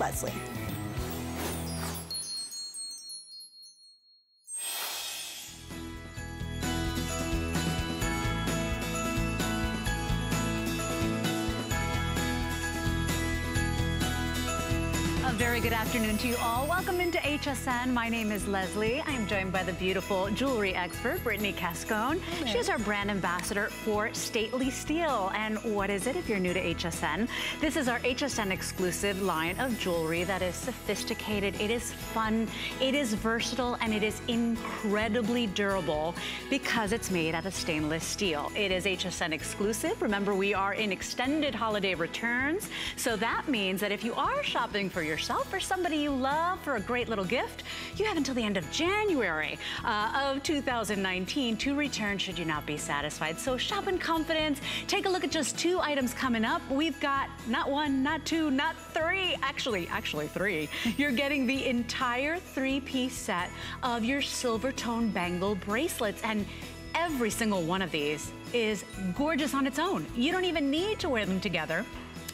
Lesley. Very good afternoon to you all. Welcome into HSN. My name is Lesley. I'm joined by the beautiful jewelry expert, Brittany Cascone. Hello. is our brand ambassador for Stately Steel. And what is it if you're new to HSN? This is our HSN exclusive line of jewelry that is sophisticated, it is fun, it is versatile, and it is incredibly durable because it's made out of stainless steel. It is HSN exclusive. Remember, we are in extended holiday returns. So that means that if you are shopping for your yourself or somebody you love for a great little gift, you have until the end of January uh, of 2019 to return should you not be satisfied. So shop in confidence. Take a look at just two items coming up. We've got not one, not two, not three, actually, actually three. You're getting the entire three-piece set of your silver tone bangle bracelets. And every single one of these is gorgeous on its own. You don't even need to wear them together.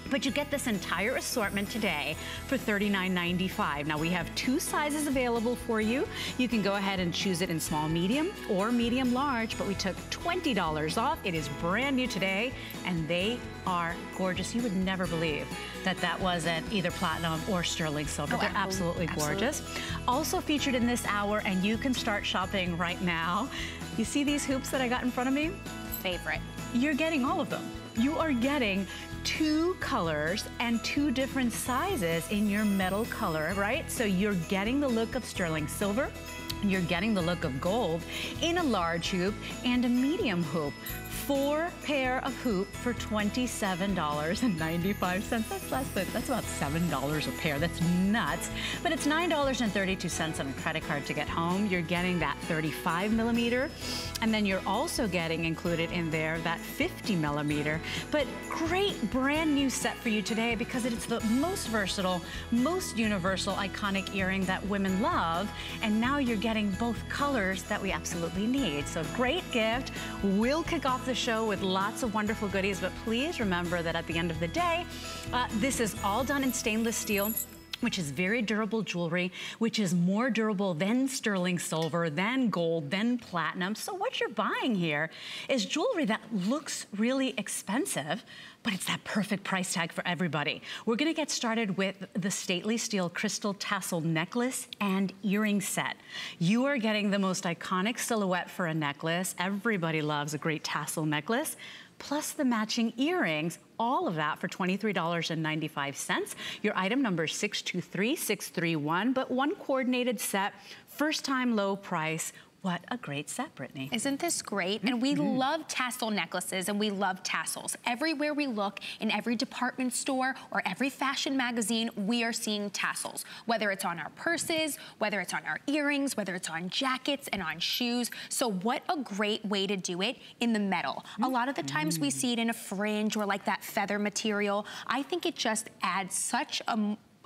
But you get this entire assortment today for $39.95. Now we have two sizes available for you. You can go ahead and choose it in small medium or medium large, but we took $20 off. It is brand new today and they are gorgeous. You would never believe that that wasn't either platinum or sterling silver. Oh, They're absolutely, absolutely gorgeous. Absolutely. Also featured in this hour and you can start shopping right now. You see these hoops that I got in front of me? Favorite. You're getting all of them. You are getting two colors and two different sizes in your metal color, right? So you're getting the look of sterling silver, you're getting the look of gold in a large hoop and a medium hoop four pair of hoop for $27.95. That's less than, that's about $7 a pair. That's nuts. But it's $9.32 on a credit card to get home. You're getting that 35 millimeter. And then you're also getting included in there that 50 millimeter. But great brand new set for you today because it's the most versatile, most universal, iconic earring that women love. And now you're getting both colors that we absolutely need. So great gift. We'll kick off the show with lots of wonderful goodies, but please remember that at the end of the day, uh, this is all done in stainless steel which is very durable jewelry, which is more durable than sterling silver, than gold, than platinum. So what you're buying here is jewelry that looks really expensive, but it's that perfect price tag for everybody. We're gonna get started with the Stately Steel Crystal Tassel Necklace and Earring Set. You are getting the most iconic silhouette for a necklace. Everybody loves a great tassel necklace plus the matching earrings, all of that for $23.95. Your item number is 623631, but one coordinated set, first time low price, what a great set, Brittany. Isn't this great? Mm -hmm. And we mm-hmm. love tassel necklaces and we love tassels. Everywhere we look, in every department store or every fashion magazine, we are seeing tassels. Whether it's on our purses, whether it's on our earrings, whether it's on jackets and on shoes. So what a great way to do it in the metal. Mm -hmm. A lot of the times we see it in a fringe or like that feather material. I think it just adds such a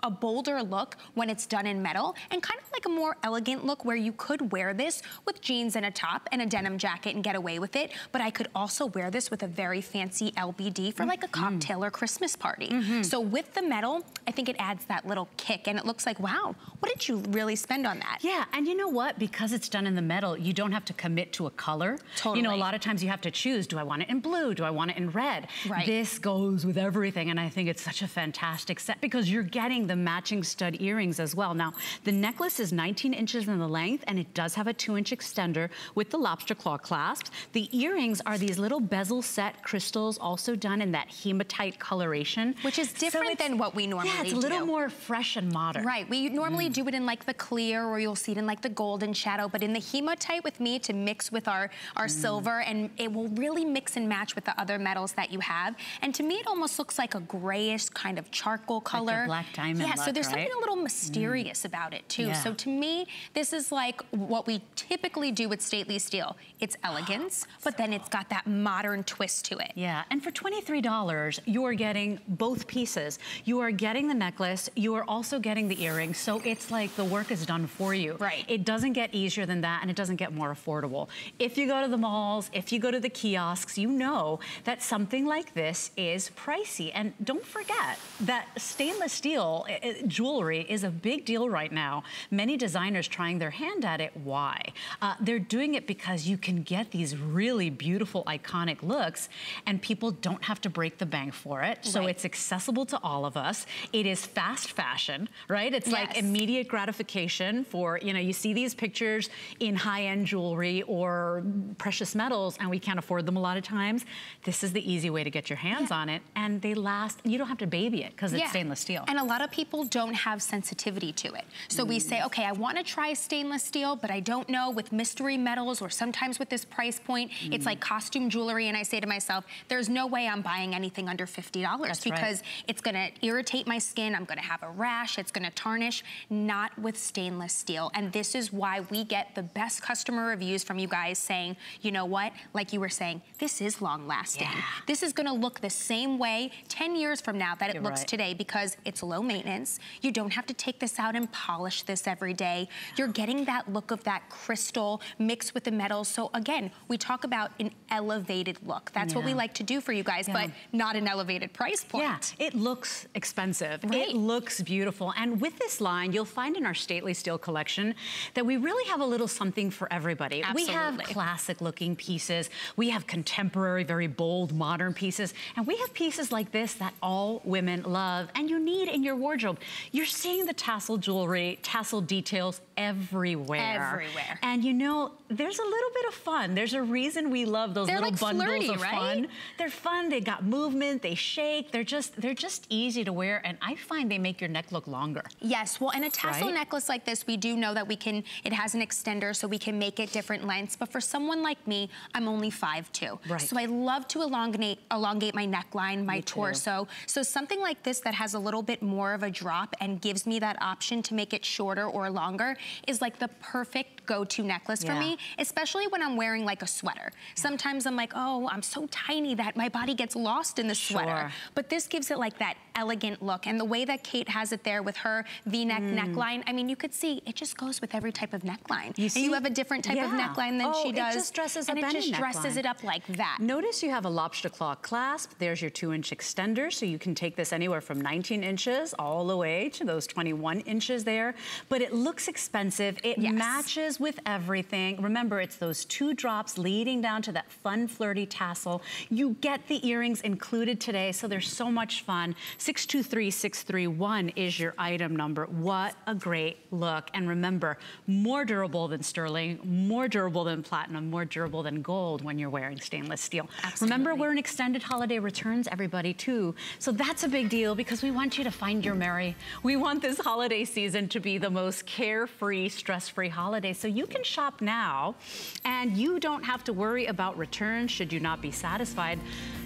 a bolder look when it's done in metal and kind of like a more elegant look where you could wear this with jeans and a top and a denim jacket and get away with it. But I could also wear this with a very fancy LBD for like a mm-hmm. cocktail mm. or Christmas party. Mm -hmm. So with the metal, I think it adds that little kick and it looks like, wow, what did you really spend on that? Yeah, and you know what? Because it's done in the metal, you don't have to commit to a color. Totally. You know, a lot of times you have to choose, do I want it in blue? Do I want it in red? Right. This goes with everything and I think it's such a fantastic set because you're getting the the matching stud earrings as well. Now, the necklace is 19 inches in the length and it does have a two inch extender with the lobster claw clasps. The earrings are these little bezel set crystals also done in that hematite coloration. Which is different so than what we normally do. Yeah, it's a little do. more fresh and modern. Right, we normally mm. do it in like the clear or you'll see it in like the golden shadow, but in the hematite with me to mix with our, our mm. silver and it will really mix and match with the other metals that you have. And to me, it almost looks like a grayish kind of charcoal color. Like black diamond yeah, look, so there's right? something a little mysterious mm. about it too. Yeah. So to me, this is like what we typically do with stately steel. It's elegance, oh, but then it's got that modern twist to it. Yeah, and for $23, you are getting both pieces. You are getting the necklace, you are also getting the earrings, so it's like the work is done for you. Right. It doesn't get easier than that, and it doesn't get more affordable. If you go to the malls, if you go to the kiosks, you know that something like this is pricey. And don't forget that stainless steel jewelry is a big deal right now. Many designers trying their hand at it. Why? Uh, they're doing it because you can get these really beautiful, iconic looks, and people don't have to break the bank for it. So right. it's accessible to all of us. It is fast fashion, right? It's yes. like immediate gratification for, you know, you see these pictures in high-end jewelry or precious metals, and we can't afford them a lot of times. This is the easy way to get your hands yeah. on it, and they last, you don't have to baby it because it's yeah. stainless steel. And a lot of people don't have sensitivity to it. So mm. we say, okay, I want to try stainless steel, but I don't know with mystery metals or sometimes with this price point, mm. it's like costume jewelry, and I say to myself, there's no way I'm buying anything under $50 That's because right. it's going to irritate my skin, I'm going to have a rash, it's going to tarnish, not with stainless steel. And this is why we get the best customer reviews from you guys saying, you know what, like you were saying, this is long lasting. Yeah. This is gonna look the same way 10 years from now that it You're looks right. today because it's low maintenance. You don't have to take this out and polish this every day. You're getting that look of that crystal mixed with the metals. So again, we talk about an elevated look. That's yeah. what we like to do for you guys, yeah. but not an elevated price point. Yeah, it looks expensive. Right. It looks beautiful. And with this line, you'll find in our stately steel collection that we really have a little something for everybody. Absolutely. We have classic looking pieces. We have contemporary, very bold, modern pieces. And we have pieces like this that all women love and you need in your wardrobe. You're seeing the tassel jewelry, tassel details everywhere. Everywhere. And you know, there's a little bit of fun. There's a reason we love those they're little like bundles flirty, of right? fun. They're fun, they got movement, they shake, they're just they're just easy to wear and I find they make your neck look longer. Yes, well in a tassel right? necklace like this, we do know that we can, it has an extender so we can make it different lengths, but for someone like me, I'm only 5'2". Right. So I love to elongate, elongate my neckline, my torso. So something like this that has a little bit more of a drop and gives me that option to make it shorter or longer is like the perfect go-to necklace yeah. for me, especially when I'm wearing like a sweater. Sometimes I'm like, oh, I'm so tiny that my body gets lost in the sure. sweater. But this gives it like that elegant look. And the way that Kate has it there with her V-neck mm. neckline, I mean, you could see it just goes with every type of neckline. You, see? you have a different type yeah. of neckline than oh, she does. it just dresses and up it just neckline. dresses it up like that. Notice you have a lobster claw clasp. There's your two inch extender, so you can take this anywhere from 19 inches all the way to those 21 inches there. But it looks expensive. It yes. matches with everything. Remember, it's those two drops leading down to that fun, flirty tassel. You get the earrings included today, so they're so much fun. 623631 is your item number. What a great look. And remember, more durable than sterling, more durable than platinum, more durable than gold when you're wearing stainless steel. Absolutely. Remember, we're in extended holiday returns, everybody, too. So that's a big deal because we want you to find your merry. We want this holiday season to be the most carefree, stress-free holiday. So you can shop now and you don't have to worry about returns should you not be satisfied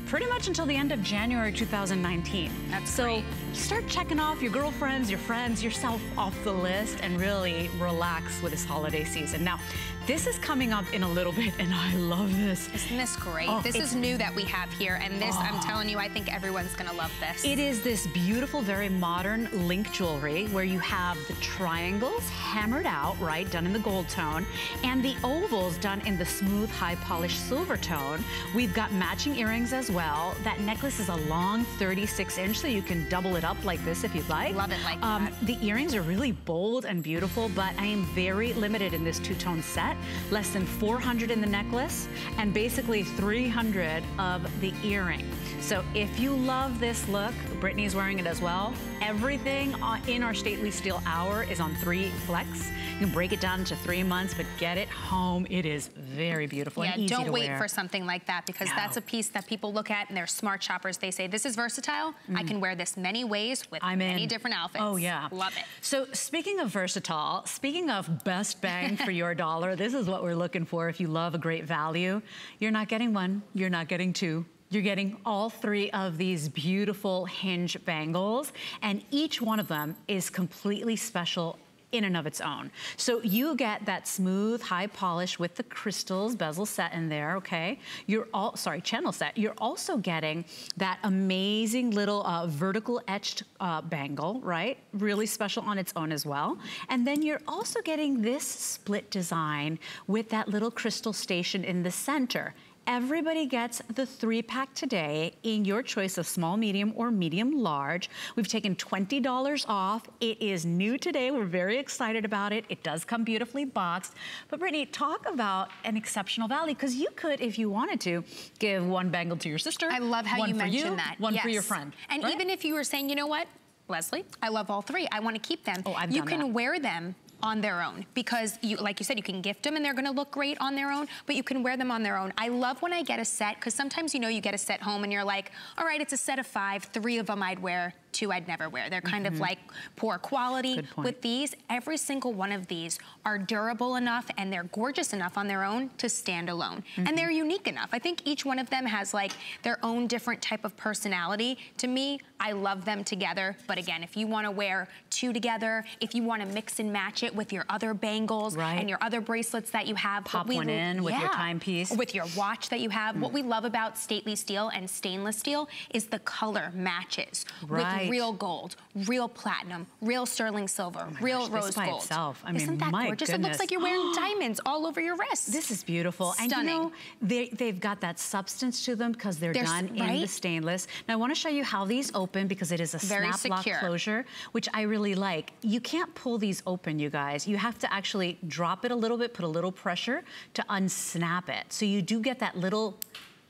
pretty much until the end of January 2019. That's so great. start checking off your girlfriends, your friends, yourself off the list and really relax with this holiday season. Now, this is coming up in a little bit, and I love this. Isn't this great? Oh, this is new that we have here, and this, oh. I'm ah. telling you, I think everyone's gonna love this. It is this beautiful, very modern link jewelry where you have the triangles hammered out, right, done in the gold tone, and the ovals done in the smooth, high-polished silver tone. We've got matching earrings as well. That necklace is a long 36 inch, so you can double it up like this if you'd like. Love it like um, that. The earrings are really bold and beautiful, but I am very limited in this two-tone set less than 400 in the necklace, and basically 300 of the earring. So if you love this look, Brittany's wearing it as well. Everything in our Stately Steel Hour is on three flex. You can break it down to three months, but get it home. It is very beautiful yeah, and easy don't wait wear. for something like that because no. that's a piece that people look at and they're smart shoppers. They say, this is versatile. Mm. I can wear this many ways with I'm many in. different outfits. Oh, yeah. Love it. So speaking of versatile, speaking of best bang for your dollar, this is what we're looking for if you love a great value. You're not getting one, you're not getting two, you're getting all three of these beautiful hinge bangles, and each one of them is completely special in and of its own. So you get that smooth, high polish with the crystals, bezel set in there, okay? You're all, sorry, channel set. You're also getting that amazing little uh, vertical etched uh, bangle, right? Really special on its own as well. And then you're also getting this split design with that little crystal station in the center everybody gets the three pack today in your choice of small, medium, or medium large. We've taken $20 off. It is new today. We're very excited about it. It does come beautifully boxed. But Brittany, talk about an exceptional value because you could, if you wanted to, give one bangle to your sister. I love how you mentioned you, that. One yes. for your friend. And right? even if you were saying, you know what, Lesley, I love all three. I want to keep them. Oh, I've you done can that. wear them on their own. Because you like you said you can gift them and they're gonna look great on their own but you can wear them on their own. I love when I get a set because sometimes you know you get a set home and you're like all right it's a set of five three of them I'd wear two I'd never wear. They're kind mm -hmm. of mm-hmm. like poor quality. With these, every single one of these are durable enough and they're gorgeous enough on their own to stand alone. Mm -hmm. And mm-hmm. they're unique enough. I think each one of them has like their own different type of personality. To me, I love them together. But again, if you wanna wear two together, if you wanna mix and match it with your other bangles right. and your other bracelets that you have. Pop one in with yeah, your timepiece. With your watch that you have. Mm. What we love about stately steel and stainless steel is the color matches. Right. With real gold, real platinum, real sterling silver, oh real gosh, rose gold. Itself. I mean, Isn't that gorgeous? Goodness. It looks like you're wearing diamonds all over your wrists. This is beautiful. Stunning. And you know, they, they've got that substance to them because they're, they're, done right? in the stainless. Now I want to show you how these open because it is a Very snap lock closure, which I really like. You can't pull these open, you guys. You have to actually drop it a little bit, put a little pressure to unsnap it. So you do get that little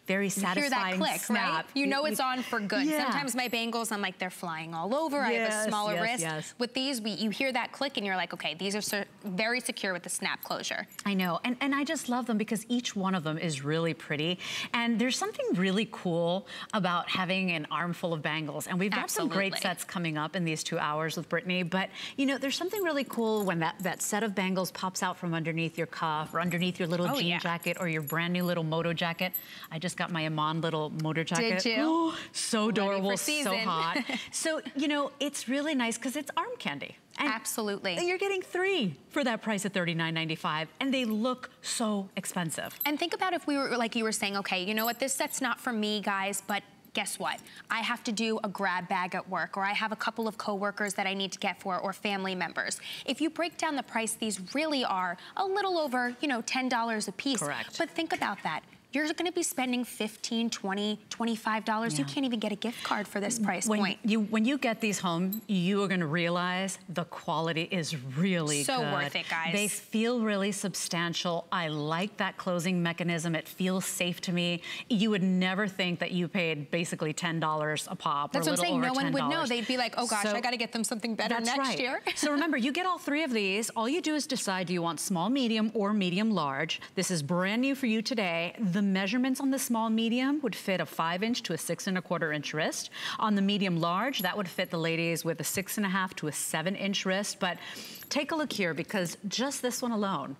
very satisfying You hear that click, snap. right? You know it's on for good. Yeah. Sometimes my bangles, I'm like, they're flying all over. Yes, I have a smaller yes, wrist. Yes. With these, we, you hear that click and you're like, okay, these are very secure with the snap closure. I know, and, and I just love them because each one of them is really pretty. And there's something really cool about having an armful of bangles. And we've got Absolutely. some great sets coming up in these two hours with Brittany. But, you know, there's something really cool when that, that set of bangles pops out from underneath your cuff or underneath your little oh, jean yeah. jacket or your brand new little moto jacket. I just got my Iman little motor jacket. Did you? so adorable, so hot. so, you know, it's really nice because it's arm candy. And Absolutely. You're getting three for that price at $39.95, and they look so expensive. And think about if we were, like you were saying, okay, you know what, this set's not for me, guys, but guess what? I have to do a grab bag at work or I have a couple of coworkers that I need to get for or family members. If you break down the price, these really are a little over, you know, $10 a piece. Correct. But think about that you're gonna be spending 15, 20, $25. Yeah. You can't even get a gift card for this price when point. You, when you get these home, you are gonna realize the quality is really so good. worth it, guys. They feel really substantial. I like that closing mechanism. It feels safe to me. You would never think that you paid basically $10 a pop That's what I'm saying. No one $10. would know. They'd be like, oh gosh, so, I gotta get them something better next right. year. so remember, you get all three of these. All you do is decide, do you want small, medium, or medium large? This is brand new for you today. The measurements on the small medium would fit a five inch to a six and a quarter inch wrist. On the medium large, that would fit the ladies with a six and a half to a seven inch wrist. But take a look here because just this one alone,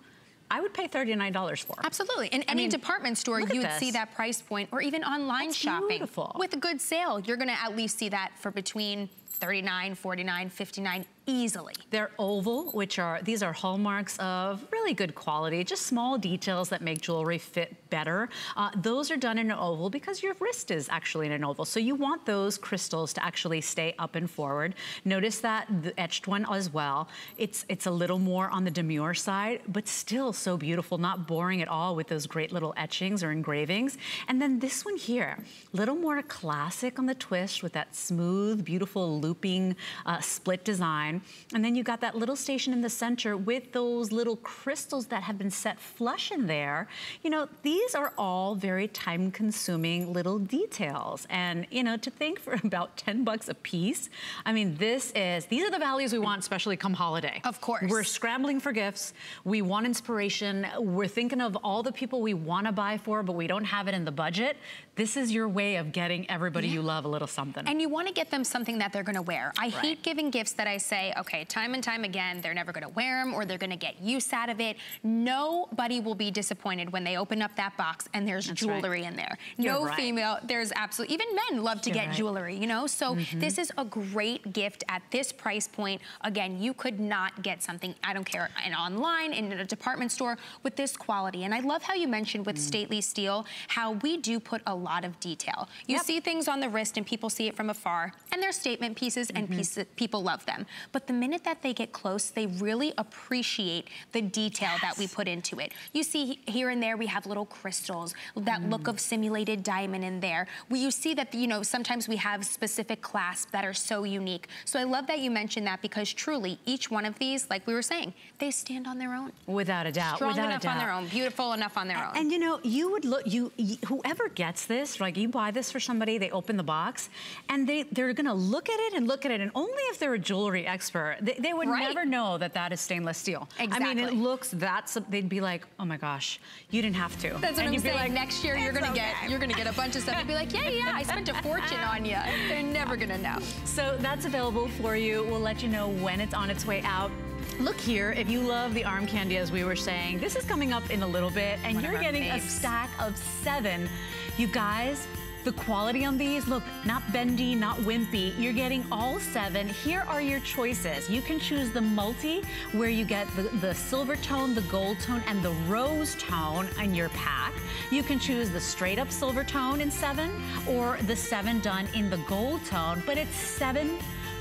I would pay $39 for. Absolutely. In I any mean, department store, you would see that price point or even online That's shopping. Beautiful. With a good sale, you're gonna at least see that for between 39, 49, 59 easily. They're oval, which are, these are hallmarks of really good quality, just small details that make jewelry fit better. Uh, those are done in an oval because your wrist is actually in an oval. So you want those crystals to actually stay up and forward. Notice that the etched one as well. It's, it's a little more on the demure side, but still so beautiful, not boring at all with those great little etchings or engravings. And then this one here, a little more classic on the twist with that smooth, beautiful looping uh, split design. And then you got that little station in the center with those little crystals that have been set flush in there. You know, these are all very time consuming little details. And, you know, to think for about 10 bucks a piece, I mean, this is, these are the values we want, especially come holiday. Of course. We're scrambling for gifts. We want inspiration. We're thinking of all the people we want to buy for, but we don't have it in the budget. This is your way of getting everybody yeah. you love a little something. And you want to get them something that they're going to wear. I right. hate giving gifts that I say, okay, time and time again, they're never going to wear them or they're going to get use out of it. Nobody will be disappointed when they open up that box and there's That's jewelry right. in there. You're no right. female, there's absolutely, even men love to You're get jewelry, you know? So mm -hmm. this is a great gift at this price point. Again, you could not get something, I don't care, in online, in a department store with this quality. And I love how you mentioned with mm. Stately Steel, how we do put a lot of detail. You yep. see things on the wrist and people see it from afar and they're statement pieces mm -hmm. and mm-hmm. pieces, people love them. But the minute that they get close, they really appreciate the detail yes. that we put into it. You see here and there we have little crystals, that mm. look of simulated diamond in there. We, you see that, you know, sometimes we have specific clasps that are so unique. So I love that you mentioned that because truly each one of these, like we were saying, they stand on their own. Without a doubt. Strong Without enough on their own, beautiful enough on their and, own. And you know, you would look, you, you, whoever gets this, like you buy this for somebody, they open the box, and they, they're gonna look at it and look at it, and only if they're a jewelry expert, they, they would right. never know that that is stainless steel. Exactly. I mean, it looks that, they'd be like, oh my gosh, you didn't have to. That's what and I'm saying. Like, Next year, you're gonna okay. get, you're gonna get a bunch of stuff and be like, yeah, yeah, I spent a fortune on you. They're never gonna know. So that's available for you. We'll let you know when it's on its way out. Look here, if you love the arm candy, as we were saying, this is coming up in a little bit, and One you're getting faves. a stack of seven. You guys, the quality on these, look, not bendy, not wimpy. You're getting all seven. Here are your choices. You can choose the multi, where you get the, the silver tone, the gold tone, and the rose tone in your pack. You can choose the straight up silver tone in seven, or the seven done in the gold tone, but it's seven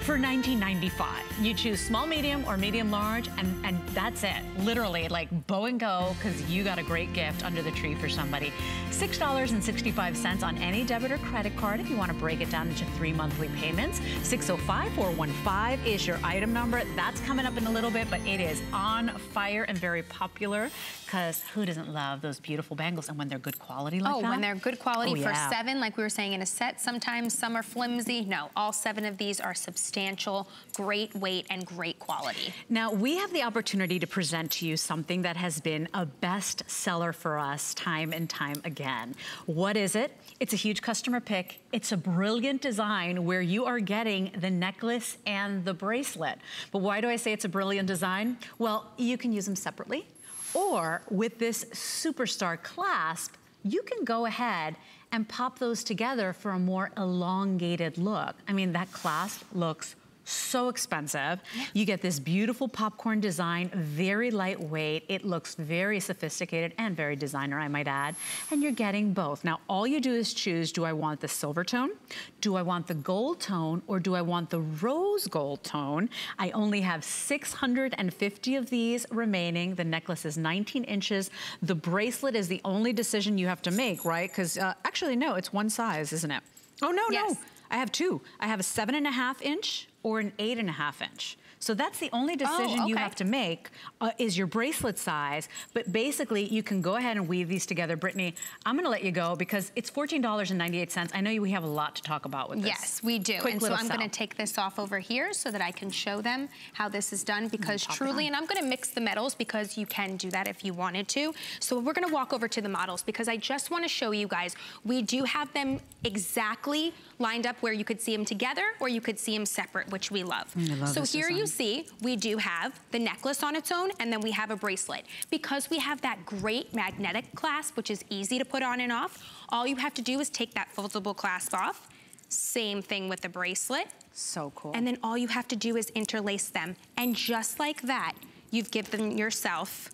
for $19.95. You choose small, medium, or medium large, and, and that's it. Literally, like bow and go, because you got a great gift under the tree for somebody. $6.65 on any debit or credit card if you want to break it down into three monthly payments. 605-415 is your item number. That's coming up in a little bit, but it is on fire and very popular because who doesn't love those beautiful bangles and when they're good quality like oh, that? when they're good quality oh, for yeah. seven, like we were saying in a set, sometimes some are flimsy. No, all seven of these are substantial substantial, great weight, and great quality. Now, we have the opportunity to present to you something that has been a best seller for us time and time again. What is it? It's a huge customer pick. It's a brilliant design where you are getting the necklace and the bracelet. But why do I say it's a brilliant design? Well, you can use them separately. Or with this superstar clasp, you can go ahead and pop those together for a more elongated look. I mean, that clasp looks so expensive. Yeah. You get this beautiful popcorn design, very lightweight. It looks very sophisticated and very designer, I might add. And you're getting both. Now, all you do is choose, do I want the silver tone? Do I want the gold tone? Or do I want the rose gold tone? I only have 650 of these remaining. The necklace is 19 inches. The bracelet is the only decision you have to make, right? Because uh, actually, no, it's one size, isn't it? Oh, no, yes. no. I have two. I have a seven and a half inch or an eight and a half inch. So that's the only decision oh, okay. you have to make uh, is your bracelet size. But basically, you can go ahead and weave these together. Brittany, I'm going to let you go because it's $14.98. I know we have a lot to talk about with this. Yes, we do. Quick and so I'm going to take this off over here so that I can show them how this is done because truly, and I'm going to mix the metals because you can do that if you wanted to. So we're going to walk over to the models because I just want to show you guys, we do have them exactly lined up where you could see them together or you could see them separate, which we love. Mm, love so here you see, we do have the necklace on its own, and then we have a bracelet. Because we have that great magnetic clasp, which is easy to put on and off, all you have to do is take that foldable clasp off. Same thing with the bracelet. So cool. And then all you have to do is interlace them. And just like that, you've given yourself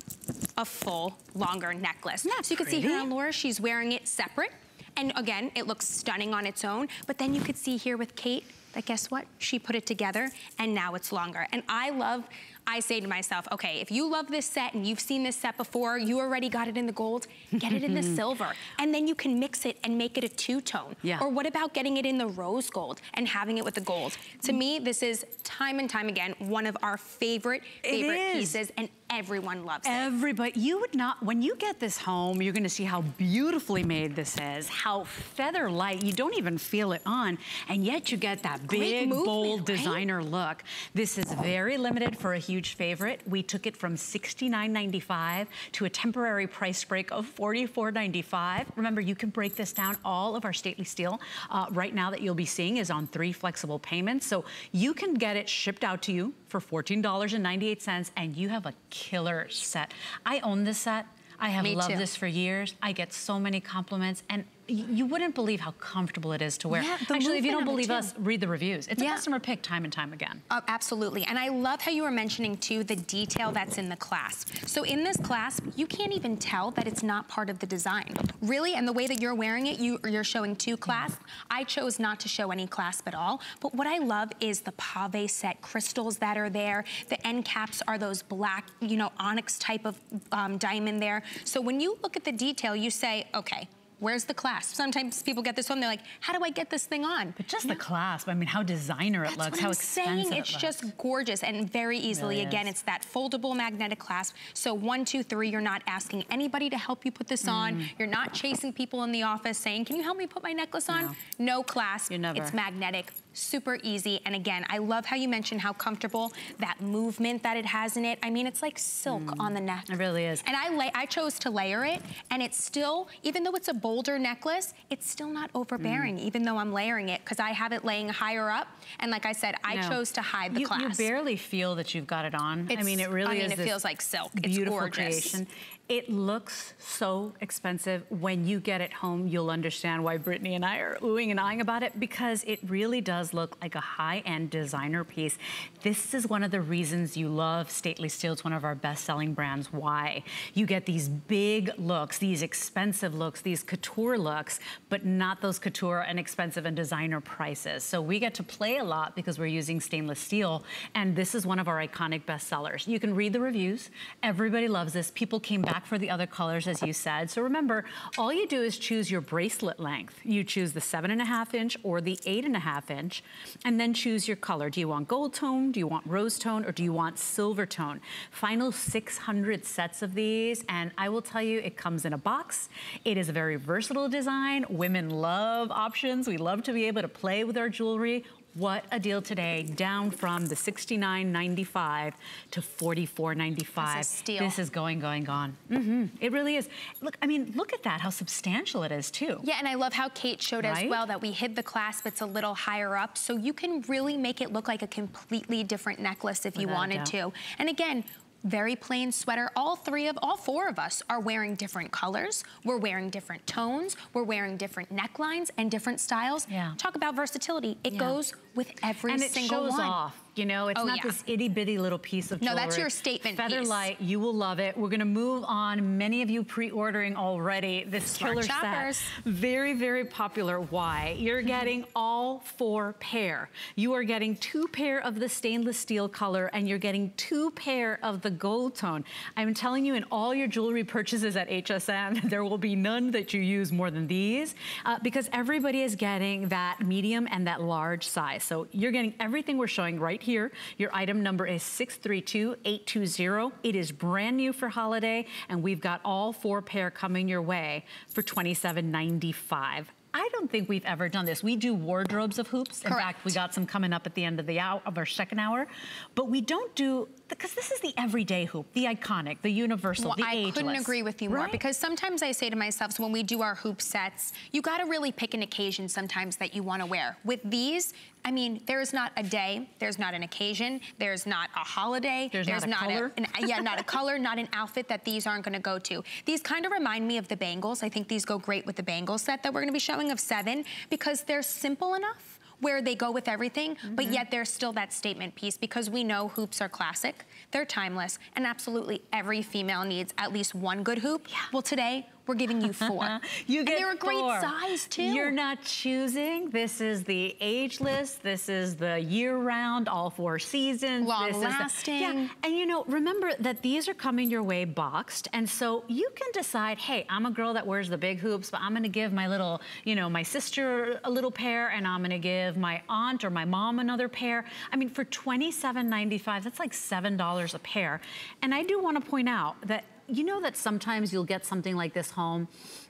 a full, longer necklace. So you can pretty. see here on Laura, she's wearing it separate. And again, it looks stunning on its own. But then you could see here with Kate, that guess what? She put it together and now it's longer. And I love I say to myself, okay, if you love this set and you've seen this set before, you already got it in the gold, get it in the silver. And then you can mix it and make it a two-tone. Yeah. Or what about getting it in the rose gold and having it with the gold? To me, this is time and time again, one of our favorite, favorite pieces and everyone loves it. Everybody, you would not, when you get this home, you're gonna see how beautifully made this is, how feather light, you don't even feel it on, and yet you get that big, movement, bold right? designer look. This is very limited for a huge huge favorite. We took it from $69.95 to a temporary price break of $44.95. Remember, you can break this down. All of our stately steel uh, right now that you'll be seeing is on three flexible payments. So you can get it shipped out to you for $14.98 and you have a killer set. I own this set. I have Me loved too. this for years. I get so many compliments and you wouldn't believe how comfortable it is to wear. Yeah, Actually, if you don't believe us, read the reviews. It's yeah. a customer pick time and time again. Uh, absolutely. And I love how you were mentioning too the detail that's in the clasp. So in this clasp, you can't even tell that it's not part of the design. Really, and the way that you're wearing it, you, you're showing two clasps. I chose not to show any clasp at all. But what I love is the pave set crystals that are there. The end caps are those black, you know, onyx type of um, diamond there. So when you look at the detail, you say, okay, Where's the clasp? Sometimes people get this home, they're like, how do I get this thing on? But just yeah. the clasp, I mean, how designer it That's looks, how I'm expensive saying. It's just gorgeous and very easily, really again, it's that foldable magnetic clasp. So one, two, three, you're not asking anybody to help you put this mm. on. You're not chasing people in the office saying, can you help me put my necklace on? No, no clasp, it's magnetic, super easy. And again, I love how you mentioned how comfortable that movement that it has in it. I mean, it's like silk mm. on the neck. It really is. And I, I chose to layer it and it's still, even though it's a bolder necklace, it's still not overbearing, mm. even though I'm layering it because I have it laying higher up. And like I said, I no. chose to hide the you, clasp. You barely feel that you've got it on. It's, I mean, it really I mean, is it feels like silk. It's beautiful gorgeous. creation. It looks so expensive. When you get it home, you'll understand why Brittany and I are oohing and eyeing about it because it really does look like a high-end designer piece. This is one of the reasons you love Stately Steel. It's one of our best-selling brands. Why? You get these big looks, these expensive looks, these couture looks, but not those couture and expensive and designer prices. So we get to play a lot because we're using stainless steel, and this is one of our iconic bestsellers. You can read the reviews. Everybody loves this. People came back back for the other colors, as you said. So remember, all you do is choose your bracelet length. You choose the seven and a half inch or the eight and a half inch, and then choose your color. Do you want gold tone? Do you want rose tone? Or do you want silver tone? Final 600 sets of these, and I will tell you, it comes in a box. It is a very versatile design. Women love options. We love to be able to play with our jewelry what a deal today, down from the $69.95 to $44.95. This is steal. This is going, going, gone. Mm -hmm. It really is. Look, I mean, look at that, how substantial it is too. Yeah, and I love how Kate showed right? as well that we hid the clasp, it's a little higher up, so you can really make it look like a completely different necklace if Without you wanted to. And again, very plain sweater. All three of, all four of us are wearing different colors. We're wearing different tones. We're wearing different necklines and different styles. Yeah. Talk about versatility. It yeah. goes with every single one. And it shows off. You know, it's oh, not yeah. this itty bitty little piece of jewelry. No, that's your statement Feather piece. light, you will love it. We're gonna move on. Many of you pre-ordering already. This Smart killer shoppers. set. Very, very popular. Why? You're mm-hmm. getting all four pair. You are getting two pair of the stainless steel color and you're getting two pair of the gold tone. I'm telling you in all your jewelry purchases at HSN, there will be none that you use more than these uh, because everybody is getting that medium and that large size. So you're getting everything we're showing right here. Your item number is 632820. It is brand new for holiday, and we've got all four pair coming your way for $27.95. I don't think we've ever done this. We do wardrobes of hoops. Correct. In fact, we got some coming up at the end of the hour of our second hour. But we don't do because this is the everyday hoop, the iconic, the universal, well, the I ageless. couldn't agree with you more because sometimes I say to myself, so when we do our hoop sets, you got to really pick an occasion sometimes that you want to wear. With these, I mean, there's not a day, there's not an occasion, there's not a holiday, there's, there's not, not a, an, yeah, not a color, not an outfit that these aren't going to go to. These kind of remind me of the bangles. I think these go great with the bangle set that we're going to be showing of seven because they're simple enough where they go with everything, mm -hmm. but mm-hmm. yet there's still that statement piece because we know hoops are classic, they're timeless, and absolutely every female needs at least one good hoop. Yeah. Well, today, we're giving you four. you get and they're a great four. size too. You're not choosing. This is the ageless. This is the year-round, all four seasons. Long this lasting. The, yeah, and you know, remember that these are coming your way boxed, and so you can decide, hey, I'm a girl that wears the big hoops, but I'm gonna give my little, you know, my sister a little pair, and I'm gonna give my aunt or my mom another pair. I mean, for $27.95, that's like $7 a pair. And I do wanna point out that you know that sometimes you'll get something like this home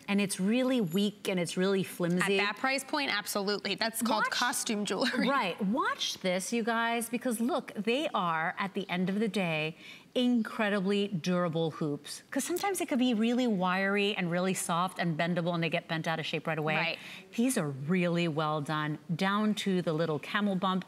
and it's really weak and it's really flimsy. At that price point, absolutely. That's called Watch, costume jewelry. Right. Watch this, you guys, because look, they are, at the end of the day, incredibly durable hoops. Because sometimes it could be really wiry and really soft and bendable and they get bent out of shape right away. Right. These are really well done, down to the little camel bump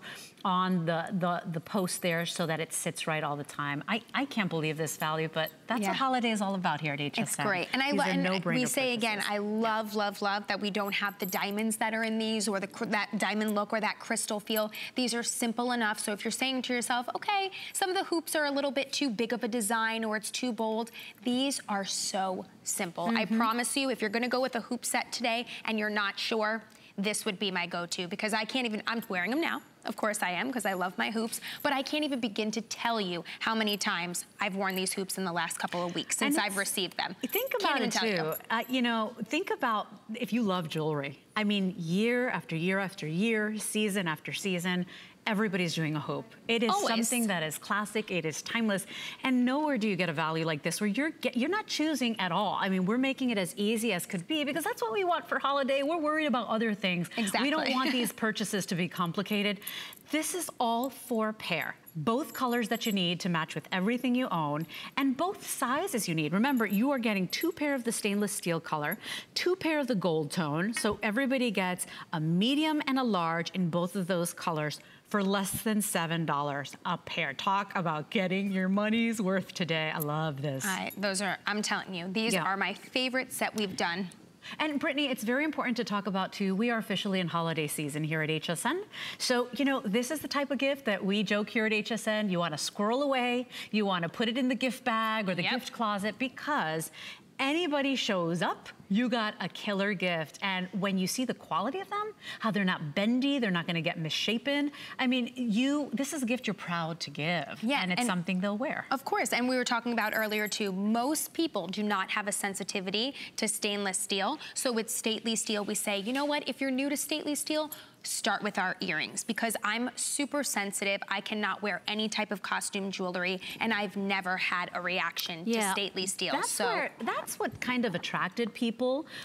on the, the, the post there so that it sits right all the time. I, I can't believe this value, but that's yeah. a holiday is all about here at HSN. It's great. And I love, and no we say purchases. again, I love, yeah. love, love that we don't have the diamonds that are in these or the that diamond look or that crystal feel. These are simple enough. So if you're saying to yourself, okay, some of the hoops are a little bit too big of a design or it's too bold, these are so simple. Mm -hmm. I mm-hmm. promise you, if you're gonna go with a hoop set today and you're not sure, this would be my go-to because I can't even, I'm wearing them now. Of course I am because I love my hoops, but I can't even begin to tell you how many times I've worn these hoops in the last couple of weeks since I've received them. Think about it too. You. Uh, you know, think about if you love jewelry. I mean, year after year after year, season after season, everybody's doing a hoop. It is Always. something that is classic, it is timeless, and nowhere do you get a value like this where you're get, you're not choosing at all. I mean, we're making it as easy as could be because that's what we want for holiday. We're worried about other things. Exactly. We don't want these purchases to be complicated. This is all for pair both colors that you need to match with everything you own, and both sizes you need. Remember, you are getting two pair of the stainless steel color, two pair of the gold tone, so everybody gets a medium and a large in both of those colors for less than $7 a pair. Talk about getting your money's worth today. I love this. I, those are, I'm telling you, these yeah. are my favorite set we've done. And Brittany, it's very important to talk about too, we are officially in holiday season here at HSN. So, you know, this is the type of gift that we joke here at HSN, you wanna squirrel away, you wanna put it in the gift bag or the yep. gift closet because anybody shows up, you got a killer gift. And when you see the quality of them, how they're not bendy, they're not gonna get misshapen. I mean, you, this is a gift you're proud to give. Yeah. And it's and something they'll wear. Of course, and we were talking about earlier too, most people do not have a sensitivity to stainless steel. So with stately steel, we say, you know what, if you're new to stately steel, start with our earrings because I'm super sensitive. I cannot wear any type of costume jewelry and I've never had a reaction yeah. to stately steel. That's, so where, that's what kind of attracted people.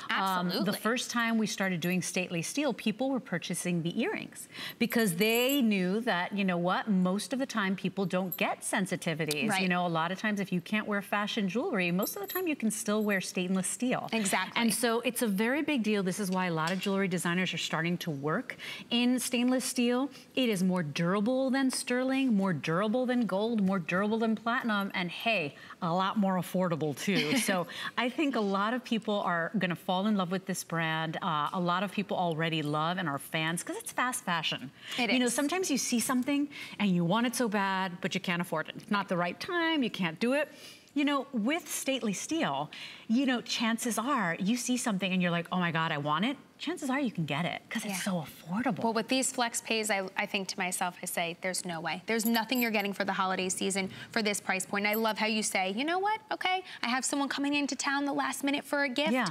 Absolutely. Um, the first time we started doing stately steel, people were purchasing the earrings because they knew that, you know what, most of the time people don't get sensitivities. Right. You know, a lot of times if you can't wear fashion jewelry, most of the time you can still wear stainless steel. Exactly. And so it's a very big deal. This is why a lot of jewelry designers are starting to work in stainless steel. It is more durable than sterling, more durable than gold, more durable than platinum, and hey, a lot more affordable too. so I think a lot of people are gonna fall in love with this brand. Uh, a lot of people already love and are fans because it's fast fashion. It you is. know, sometimes you see something and you want it so bad, but you can't afford it. It's not the right time, you can't do it. You know, with stately steel, you know, chances are you see something and you're like, oh my God, I want it. Chances are you can get it because yeah. it's so affordable. Well, with these flex pays, I, I think to myself, I say, there's no way. There's nothing you're getting for the holiday season for this price point. I love how you say, you know what, okay, I have someone coming into town the last minute for a gift. Yeah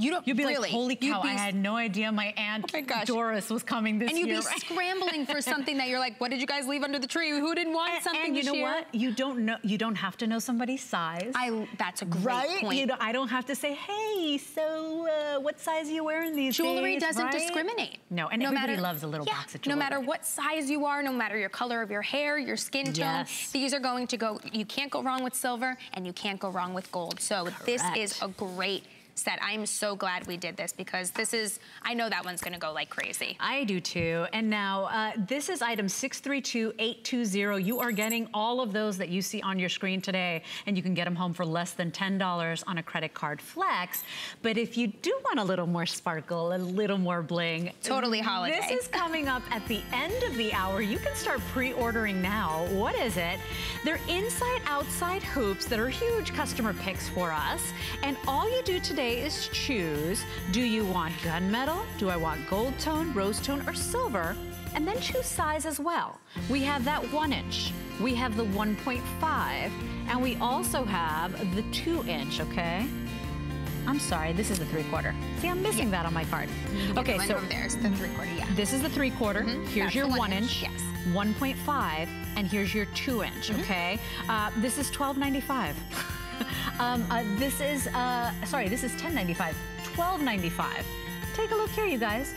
you don't You'd be really. like, holy cow, I had no idea my aunt oh Doris was coming this year. And you'd year, be right? scrambling for something that you're like, what did you guys leave under the tree? Who didn't want and, something And you know year? what? You don't know. You don't have to know somebody's size. I. That's a great right? point. You know, I don't have to say, hey, so uh, what size are you wearing these Jewelry days, doesn't right? discriminate. No, and no everybody matter, loves a little yeah, box of jewelry. No matter what size you are, no matter your color of your hair, your skin tone, yes. these are going to go. You can't go wrong with silver, and you can't go wrong with gold. So Correct. this is a great set. I'm so glad we did this because this is, I know that one's gonna go like crazy. I do too. And now uh, this is item 632820. You are getting all of those that you see on your screen today and you can get them home for less than $10 on a credit card flex. But if you do want a little more sparkle, a little more bling. Totally holiday. This is coming up at the end of the hour. You can start pre-ordering now. What is it? They're inside outside hoops that are huge customer picks for us. And all you do today today is choose, do you want gunmetal? Do I want gold tone, rose tone, or silver? And then choose size as well. We have that one inch, we have the 1.5, and we also have the two inch, okay? I'm sorry, this is the three quarter. See, I'm missing yeah. that on my card. Okay, so there's the three quarter, yeah. This is the three quarter. Mm -hmm. Here's That's your one, inch. inch. Yes. 1.5, and here's your two inch, mm -hmm. okay? Uh, this is 12.95. um, uh, this is, uh, sorry, this is $10.95, $12.95. Take a look here, you guys.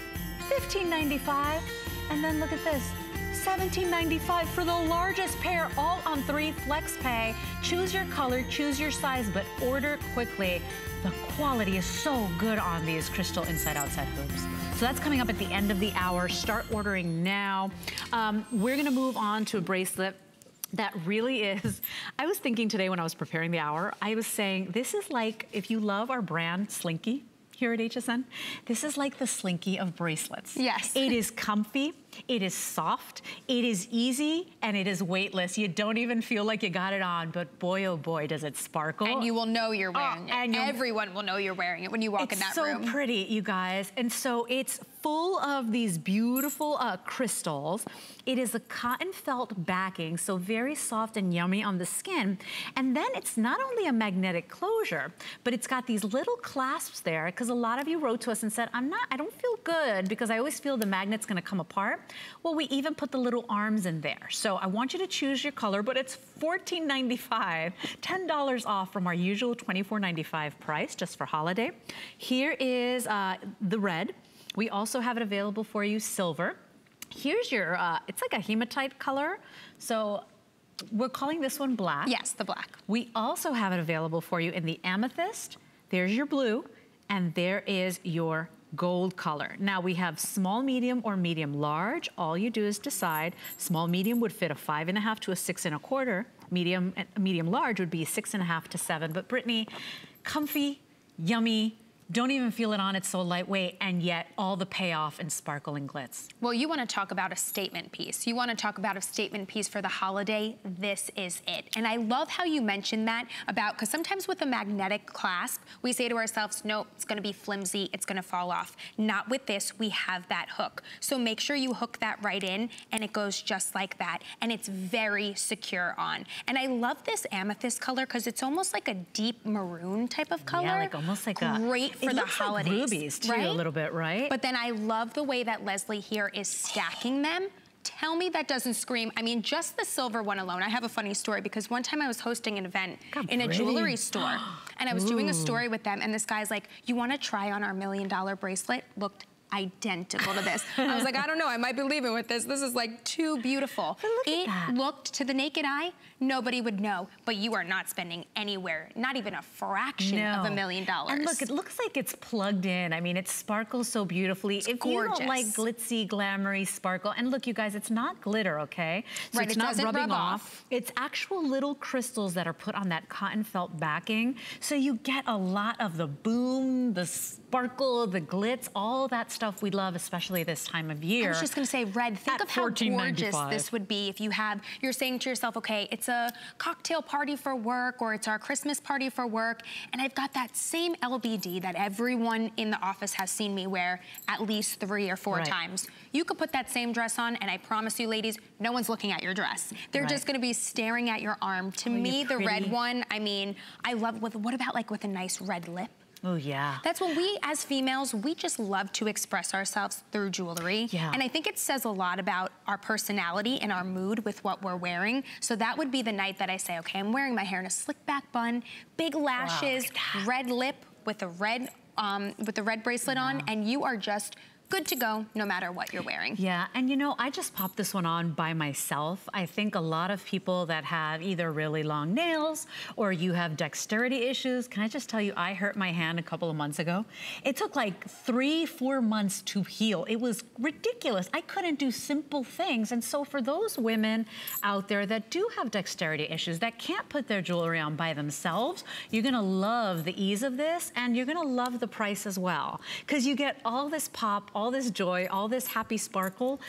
$15.95, and then look at this. $17.95 for the largest pair, all on three flex pay. Choose your color, choose your size, but order quickly. The quality is so good on these crystal inside-outside hoops. So that's coming up at the end of the hour. Start ordering now. Um, we're gonna move on to a bracelet that really is, I was thinking today when I was preparing the hour, I was saying, this is like, if you love our brand Slinky, here at HSN. This is like the slinky of bracelets. Yes. It is comfy, it is soft, it is easy, and it is weightless. You don't even feel like you got it on, but boy, oh boy, does it sparkle. And you will know you're oh, wearing oh, it. Everyone will know you're wearing it when you walk in that so room. It's so pretty, you guys. And so it's full of these beautiful uh, crystals. It is a cotton felt backing, so very soft and yummy on the skin. And then it's not only a magnetic closure, but it's got these little clasps there because a lot of you wrote to us and said, I'm not, I don't feel good because I always feel the magnet's gonna come apart. Well, we even put the little arms in there. So I want you to choose your color, but it's $14.95, $10 off from our usual $24.95 price just for holiday. Here is uh, the red. We also have it available for you silver. Here's your, uh, it's like a hematite color. So we're calling this one black. Yes, the black. We also have it available for you in the amethyst. There's your blue, and there is your gold color. Now we have small, medium, or medium large. All you do is decide. Small, medium would fit a five and a half to a six and a quarter. Medium, eh, medium large would be six and a half to seven. But Brittany, comfy, yummy, don't even feel it on, it's so lightweight, and yet all the payoff and sparkle and glitz. Well, you wanna talk about a statement piece. You wanna talk about a statement piece for the holiday, this is it. And I love how you mentioned that about, because sometimes with a magnetic clasp, we say to ourselves, nope, it's gonna be flimsy, it's gonna fall off. Not with this, we have that hook. So make sure you hook that right in, and it goes just like that. And it's very secure on. And I love this amethyst color, because it's almost like a deep maroon type of color. Yeah, like almost like Great a... Great for it the holidays. Like rubies too, right? a little bit, right? But then I love the way that Lesley here is stacking them tell me that doesn't scream. I mean, just the silver one alone. I have a funny story because one time I was hosting an event God, in a jewelry store and I was Ooh. doing a story with them and this guy's like, you wanna try on our million dollar bracelet? Looked identical to this. I was like, I don't know, I might be leaving with this. This is like too beautiful. it looked to the naked eye, nobody would know, but you are not spending anywhere, not even a fraction no. of a million dollars. And look, it looks like it's plugged in. I mean, it sparkles so beautifully. It's if gorgeous. you don't like glitzy, glamoury sparkle, and look, you guys, it's not glitter, okay? So right, it's it not rubbing rub off. off. It's actual little crystals that are put on that cotton felt backing. So you get a lot of the boom, the sparkle, the glitz, all that stuff we love, especially this time of year. I was just gonna say, Red, think of how gorgeous this would be if you have, you're saying to yourself, okay, it's a cocktail party for work or it's our Christmas party for work, and I've got that same LBD that everyone in the office has seen me wear at least three or four right. times. You could put that same dress on, and I promise you, ladies, no one's looking at your dress. They're right. just gonna be staring at your arm. To oh, me, the red one, I mean, I love, with, what about like with a nice red lip? Oh, yeah. That's what we, as females, we just love to express ourselves through jewelry. Yeah. And I think it says a lot about our personality and our mood with what we're wearing. So that would be the night that I say, okay, I'm wearing my hair in a slick back bun, big lashes, wow, red lip with a red um, with the red bracelet wow. on, and you are just good to go no matter what you're wearing. Yeah, and you know, I just popped this one on by myself. I think a lot of people that have either really long nails or you have dexterity issues, can I just tell you, I hurt my hand a couple of months ago. It took like three, four months to heal. It was ridiculous. I couldn't do simple things. And so for those women out there that do have dexterity issues, that can't put their jewelry on by themselves, you're gonna love the ease of this and you're gonna love the price as well. Because you get all this pop, all all this joy, all this happy sparkle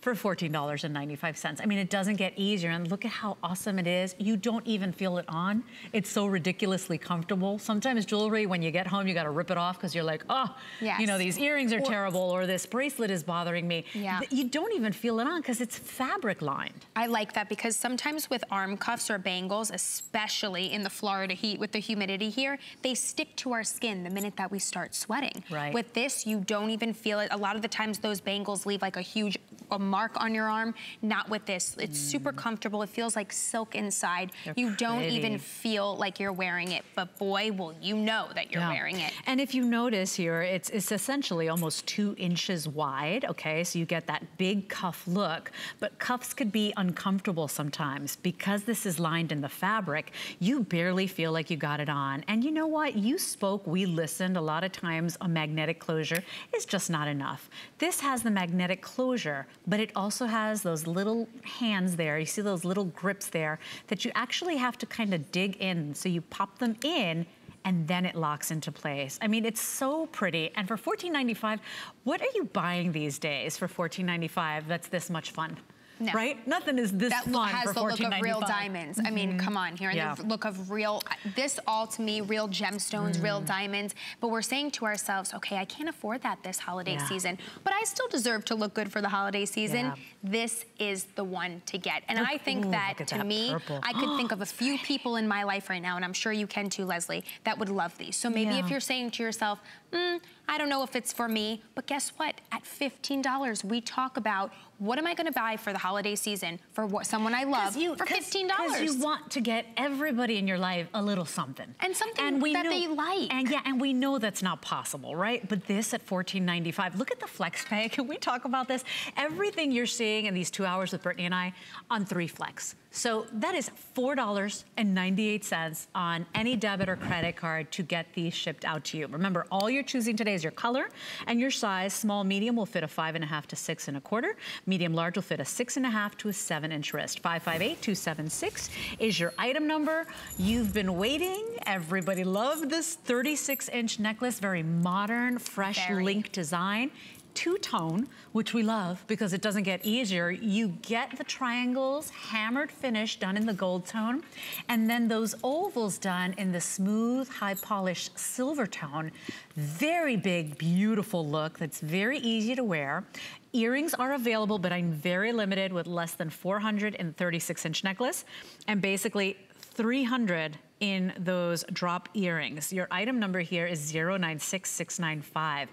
for $14.95. I mean, it doesn't get easier. And look at how awesome it is. You don't even feel it on. It's so ridiculously comfortable. Sometimes jewelry, when you get home, you got to rip it off because you're like, oh, yes. you know, these earrings are or, terrible or this bracelet is bothering me. Yeah. You don't even feel it on because it's fabric lined. I like that because sometimes with arm cuffs or bangles, especially in the Florida heat with the humidity here, they stick to our skin the minute that we start sweating. Right. With this, you don't even feel it. A lot of the times those bangles leave like a huge a mark on your arm. Not with this. It's mm. super comfortable. It feels like silk inside. They're you pretty. don't even feel like you're wearing it, but boy, will you know that you're yeah. wearing it. And if you notice here, it's, it's essentially almost two inches wide, okay? So you get that big cuff look, but cuffs could be uncomfortable sometimes. Because this is lined in the fabric, you barely feel like you got it on. And you know what? You spoke, we listened. A lot of times a magnetic closure is just not enough. This has the magnetic closure, but it also has those little hands there. You see those little grips there that you actually have to kind of dig in. So you pop them in and then it locks into place. I mean, it's so pretty. And for $14.95, what are you buying these days for $14.95 that's this much fun? No. Right? Nothing is this that fun has the look of real diamonds. Mm -hmm. I mean, mm-hmm. come on, here yeah. the look of real, this all to me, real gemstones, mm. real diamonds. But we're saying to ourselves, okay, I can't afford that this holiday yeah. season, but I still deserve to look good for the holiday season. Yeah. This is the one to get. And I think Ooh, that to that me, purple. I could think of a few people in my life right now, and I'm sure you can too, Lesley, that would love these. So maybe if you're saying to yourself, mm, I don't know if it's for me, but guess what? At $15, we talk about what am I gonna buy for the holiday season for what, someone I love you, for $15? Because you want to get everybody in your life a little something. And something and we that know, they like. And yeah, and we know that's not possible, right? But this at $14.95, look at the flex pay. Can we talk about this? Everything you're seeing in these two hours with Brittany and I on three flex. So that is $4.98 on any debit or credit card to get these shipped out to you. Remember, all you're choosing today is your color and your size. Small, medium will fit a five and a half to six and a quarter. Medium, large will fit a six and a half to a seven inch wrist. 558276 is your item number. You've been waiting. Everybody loved this 36 inch necklace. Very modern, fresh Very. link design two-tone, which we love because it doesn't get easier. You get the triangles hammered finish done in the gold tone, and then those ovals done in the smooth, high-polished silver tone. Very big, beautiful look that's very easy to wear. Earrings are available, but I'm very limited with less than 436 inch necklace. And basically 300 in those drop earrings. Your item number here is 096695.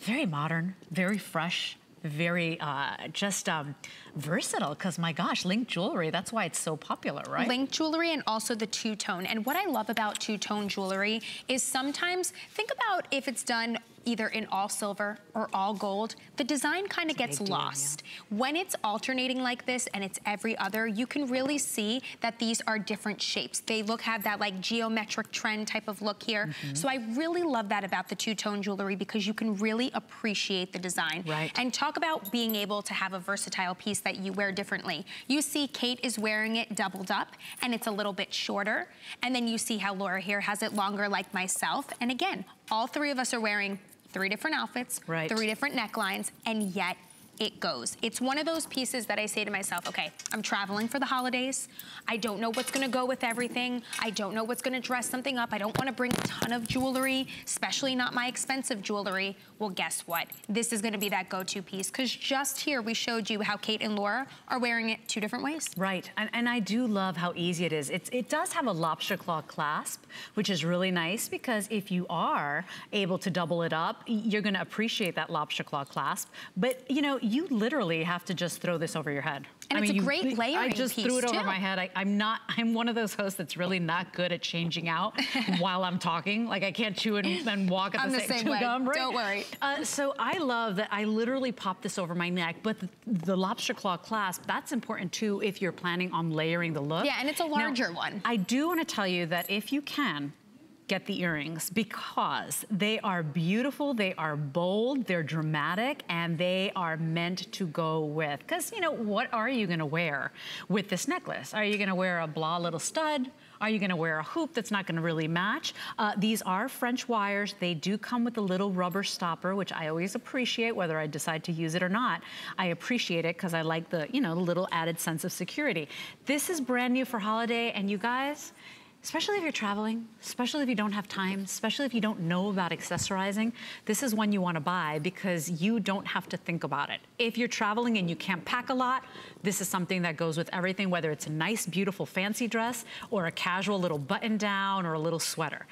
Very modern, very fresh, very uh, just um, versatile because my gosh, Link jewelry, that's why it's so popular, right? Link jewelry and also the two-tone. And what I love about two-tone jewelry is sometimes, think about if it's done either in all silver or all gold, the design kind of gets lost. Deal, yeah. When it's alternating like this and it's every other, you can really see that these are different shapes. They look, have that like geometric trend type of look here. Mm -hmm. So I really love that about the two-tone jewelry because you can really appreciate the design. Right. And talk about being able to have a versatile piece that you wear differently. You see Kate is wearing it doubled up and it's a little bit shorter. And then you see how Laura here has it longer like myself. And again, all three of us are wearing three different outfits, right. three different necklines, and yet it goes. It's one of those pieces that I say to myself, okay, I'm traveling for the holidays. I don't know what's gonna go with everything. I don't know what's gonna dress something up. I don't wanna bring a ton of jewelry, especially not my expensive jewelry. Well, guess what? This is gonna be that go-to piece because just here we showed you how Kate and Laura are wearing it two different ways. Right, and, and I do love how easy it is. It's, it does have a lobster claw clasp, which is really nice because if you are able to double it up, you're gonna appreciate that lobster claw clasp. But, you know, you literally have to just throw this over your head. And I it's mean, a great you, layering I just threw it over too. my head. I, am not, I'm one of those hosts that's really not good at changing out while I'm talking. Like I can't chew and, and walk at the, the, same, same way. Gum, right? Don't worry. Uh, so I love that I literally pop this over my neck, but the, the, lobster claw clasp, that's important too if you're planning on layering the look. Yeah, and it's a larger now, one. I do want to tell you that if you can, get the earrings because they are beautiful, they are bold, they're dramatic, and they are meant to go with. Because, you know, what are you gonna wear with this necklace? Are you gonna wear a blah little stud? Are you gonna wear a hoop that's not gonna really match? Uh, these are French wires. They do come with a little rubber stopper, which I always appreciate, whether I decide to use it or not. I appreciate it because I like the, you know, little added sense of security. This is brand new for holiday, and you guys, especially if you're traveling, especially if you don't have time, especially if you don't know about accessorizing, this is one you wanna buy because you don't have to think about it. If you're traveling and you can't pack a lot, this is something that goes with everything, whether it's a nice, beautiful, fancy dress or a casual little button down or a little sweater.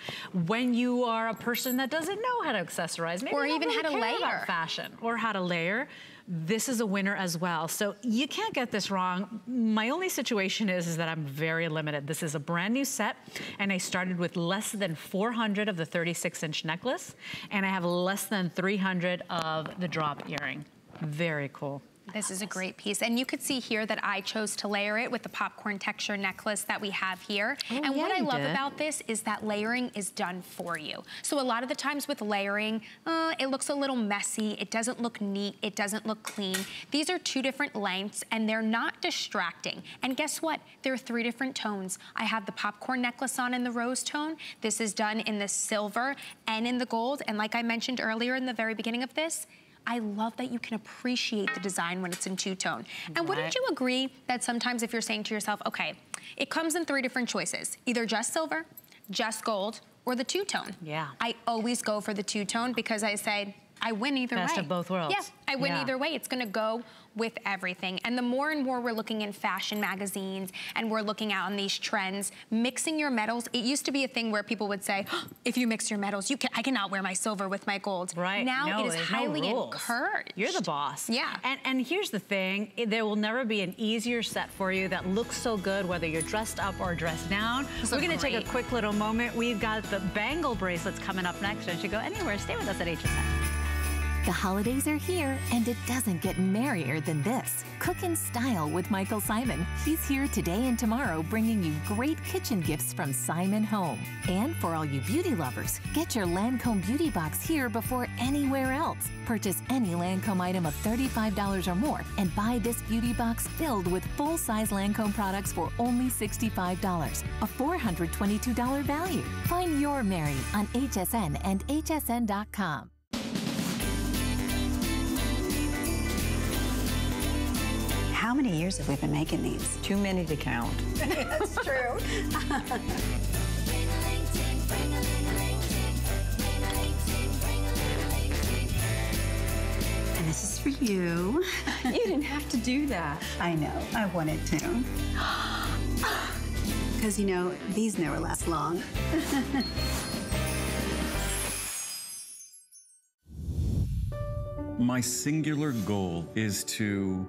When you are a person that doesn't know how to accessorize, maybe or even really how to layer fashion or how to layer, this is a winner as well. So you can't get this wrong. My only situation is, is that I'm very limited. This is a brand new set and I started with less than 400 of the 36 inch necklace and I have less than 300 of the drop earring. Very cool. This is a great piece. And you could see here that I chose to layer it with the popcorn texture necklace that we have here. Oh, and yeah, what I love did. about this is that layering is done for you. So a lot of the times with layering, uh, it looks a little messy. It doesn't look neat. It doesn't look clean. These are two different lengths and they're not distracting. And guess what? There are three different tones. I have the popcorn necklace on in the rose tone. This is done in the silver and in the gold. And like I mentioned earlier in the very beginning of this, I love that you can appreciate the design when it's in two-tone. And right. wouldn't you agree that sometimes if you're saying to yourself, okay, it comes in three different choices, either just silver, just gold, or the two-tone. Yeah. I always go for the two-tone because I say, I win either Best way. Best of both worlds. Yeah, I win yeah. either way. It's gonna go with everything. And the more and more we're looking in fashion magazines and we're looking out on these trends, mixing your metals, it used to be a thing where people would say, oh, if you mix your metals, you can, I cannot wear my silver with my gold. Right. Now no, it is highly no encouraged. You're the boss. Yeah. And, and here's the thing, there will never be an easier set for you that looks so good, whether you're dressed up or dressed down. So we're gonna great. take a quick little moment. We've got the bangle bracelets coming up next. Don't you go anywhere. Stay with us at HSN. The holidays are here, and it doesn't get merrier than this. Cook in style with Michael Symon. He's here today and tomorrow bringing you great kitchen gifts from Symon Home. And for all you beauty lovers, get your Lancome Beauty Box here before anywhere else. Purchase any Lancome item of $35 or more and buy this beauty box filled with full-size Lancome products for only $65, a $422 value. Find your Merry on HSN and hsn.com. How many years have we been making these? Too many to count. That's true. and this is for you. you didn't have to do that. I know. I wanted to. Because, you know, these never last long. My singular goal is to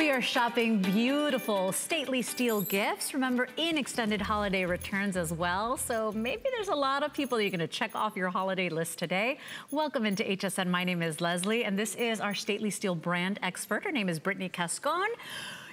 We are shopping beautiful, stately steel gifts. Remember, in extended holiday returns as well. So maybe there's a lot of people you're gonna check off your holiday list today. Welcome into HSN. My name is Lesley, and this is our stately steel brand expert. Her name is Brittany Cascone.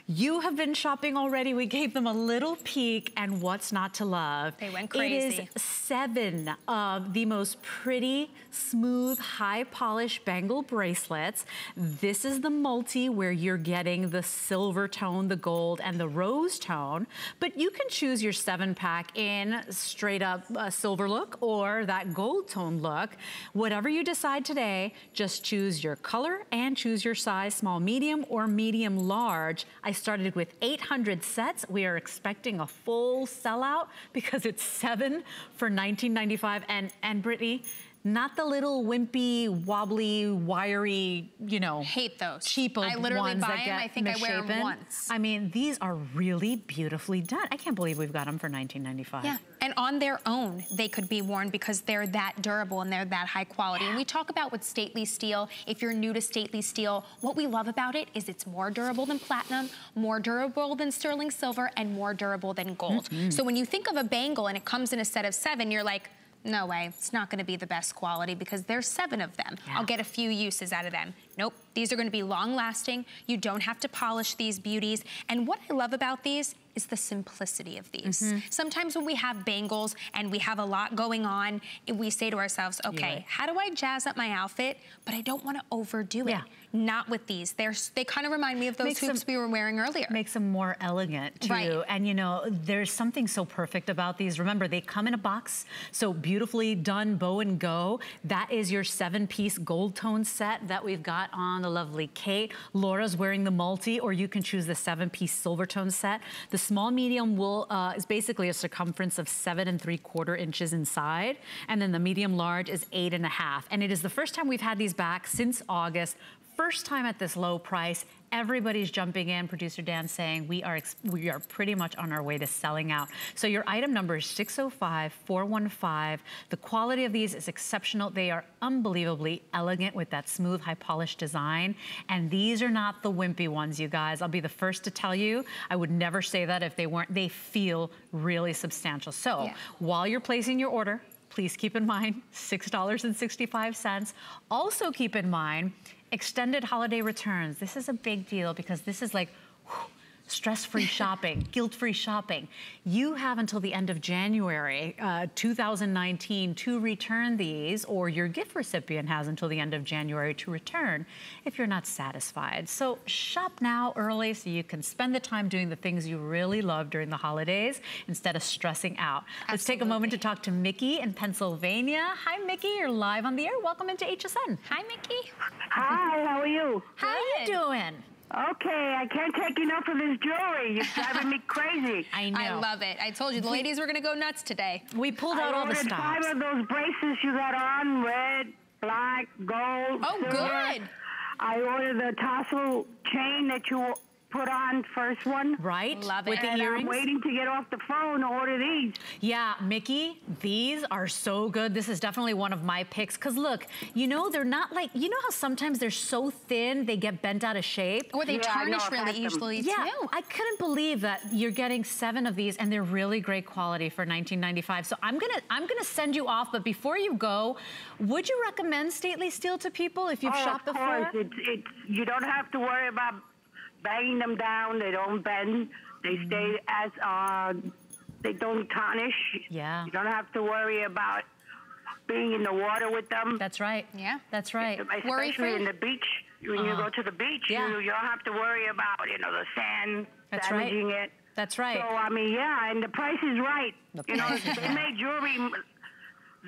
You have been shopping already. We gave them a little peek and what's not to love. They went crazy. It is seven of the most pretty, smooth, high polish bangle bracelets. This is the multi where you're getting the silver tone, the gold, and the rose tone. But you can choose your seven pack in straight up uh, silver look or that gold tone look. Whatever you decide today, just choose your color and choose your size, small, medium, or medium large. I started with 800 sets. We are expecting a full sellout because it's seven for 19.95. And, and Brittany, not the little wimpy, wobbly, wiry, you know. Hate those. Cheap ones I literally ones buy that them. I think misshapen. I wear them once. I mean, these are really beautifully done. I can't believe we've got them for 19.95. Yeah, and on their own, they could be worn because they're that durable and they're that high quality. Yeah. And we talk about with stately steel, if you're new to stately steel, what we love about it is it's more durable than platinum, more durable than sterling silver, and more durable than gold. Mm -hmm. So when you think of a bangle and it comes in a set of seven, you're like, no way, it's not gonna be the best quality because there's seven of them. Yeah. I'll get a few uses out of them. Nope, these are gonna be long lasting. You don't have to polish these beauties. And what I love about these is the simplicity of these. Mm -hmm. Sometimes when we have bangles and we have a lot going on, we say to ourselves, okay, right. how do I jazz up my outfit, but I don't wanna overdo it. Yeah. Not with these. They're, they kind of remind me of those makes hoops them, we were wearing earlier. Makes them more elegant too. Right. And you know, there's something so perfect about these. Remember, they come in a box, so beautifully done bow and go. That is your seven piece gold tone set that we've got on the lovely Kate. Laura's wearing the multi, or you can choose the seven piece silver tone set. The small medium wool uh, is basically a circumference of seven and three quarter inches inside. And then the medium large is eight and a half. And it is the first time we've had these back since August first time at this low price. Everybody's jumping in. Producer Dan saying we are we are pretty much on our way to selling out. So your item number is 605-415. The quality of these is exceptional. They are unbelievably elegant with that smooth, high polished design. And these are not the wimpy ones, you guys. I'll be the first to tell you. I would never say that if they weren't. They feel really substantial. So yeah. while you're placing your order, please keep in mind, $6.65. Also keep in mind, extended holiday returns. This is a big deal because this is like, whew, stress-free shopping, guilt-free shopping. You have until the end of January uh, 2019 to return these, or your gift recipient has until the end of January to return if you're not satisfied. So shop now early so you can spend the time doing the things you really love during the holidays instead of stressing out. Absolutely. Let's take a moment to talk to Mickey in Pennsylvania. Hi, Mickey. You're live on the air. Welcome into HSN. Hi, Mickey. Hi, how are you? How are you doing? Okay, I can't take enough of this jewelry. You're driving me crazy. I know. I love it. I told you the ladies were going to go nuts today. We pulled out I all the stops. five of those bracelets you got on, red, black, gold, Oh, silver. good. I ordered the tassel chain that you put on first one. Right. Love it. With and the earrings. I'm waiting to get off the phone to order these. Yeah, Mickey, these are so good. This is definitely one of my picks. Because look, you know, they're not like, you know how sometimes they're so thin, they get bent out of shape? Or they yeah, tarnish really easily, yeah, too. I couldn't believe that you're getting seven of these and they're really great quality for 19.95. So I'm gonna, I'm gonna send you off, but before you go, would you recommend Stately Steel to people if you've oh, shopped of before? Course. It's, it's, you don't have to worry about banging them down. They don't bend. They mm. stay as, uh, they don't tarnish. Yeah. You don't have to worry about being in the water with them. That's right. Yeah. That's right. Especially in the beach. When uh, you go to the beach, yeah. you, you don't have to worry about, you know, the sand That's damaging right. it. That's right. So, I mean, yeah, and the price is right. The you know, they made jewelry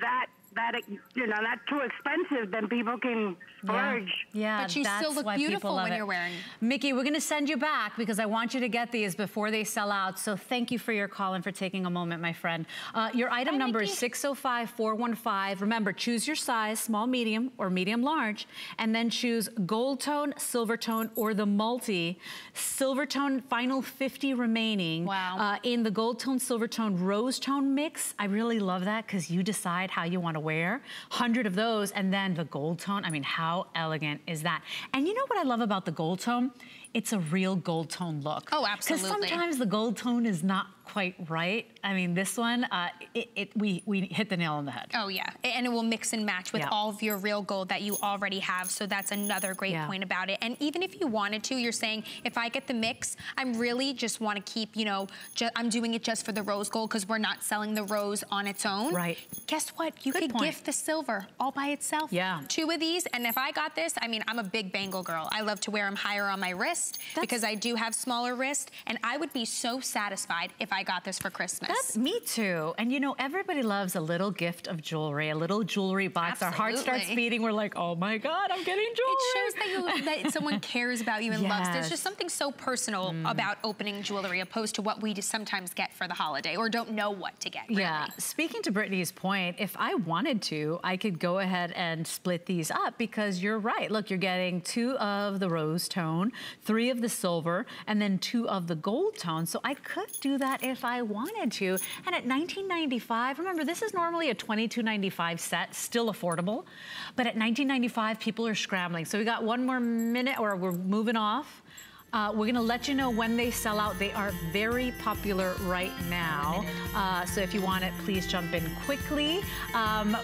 that that you know not too expensive, then people can splurge. Yeah, yeah but you still look beautiful when it. you're wearing. Mickey, we're going to send you back because I want you to get these before they sell out. So thank you for your call and for taking a moment, my friend. Uh, your item Hi, number Mickey. is 605415. Remember, choose your size, small, medium, or medium large, and then choose gold tone, silver tone, or the multi. Silver tone, final 50 remaining. Wow. Uh, in the gold tone, silver tone, rose tone mix. I really love that because you decide how you want to to wear. 100 of those, and then the gold tone. I mean, how elegant is that? And you know what I love about the gold tone? It's a real gold tone look. Oh, absolutely. Because sometimes the gold tone is not quite right. I mean, this one, uh, it, it, we, we hit the nail on the head. Oh, yeah. And it will mix and match with yeah. all of your real gold that you already have. So that's another great yeah. point about it. And even if you wanted to, you're saying, if I get the mix, I'm really just want to keep, you know, I'm doing it just for the rose gold because we're not selling the rose on its own. Right. Guess what? You Good could point. gift the silver all by itself. Yeah. Two of these. And if I got this, I mean, I'm a big bangle girl. I love to wear them higher on my wrist that's because I do have smaller wrist. And I would be so satisfied if I got this for Christmas. Christmas. That's me too. And you know, everybody loves a little gift of jewelry, a little jewelry box. Absolutely. Our heart starts beating. We're like, oh my God, I'm getting jewelry. It shows that, you, that someone cares about you and yes. loves. There's just something so personal mm. about opening jewelry opposed to what we sometimes get for the holiday or don't know what to get. Really. Yeah. Speaking to Brittany's point, if I wanted to, I could go ahead and split these up because you're right. Look, you're getting two of the rose tone, three of the silver, and then two of the gold tone. So I could do that if I wanted to. And at $19.95, remember this is normally a $22.95 set, still affordable. But at $19.95, people are scrambling. So we got one more minute or we're moving off. Uh, we're gonna let you know when they sell out. They are very popular right now. Uh, so if you want it, please jump in quickly. Um,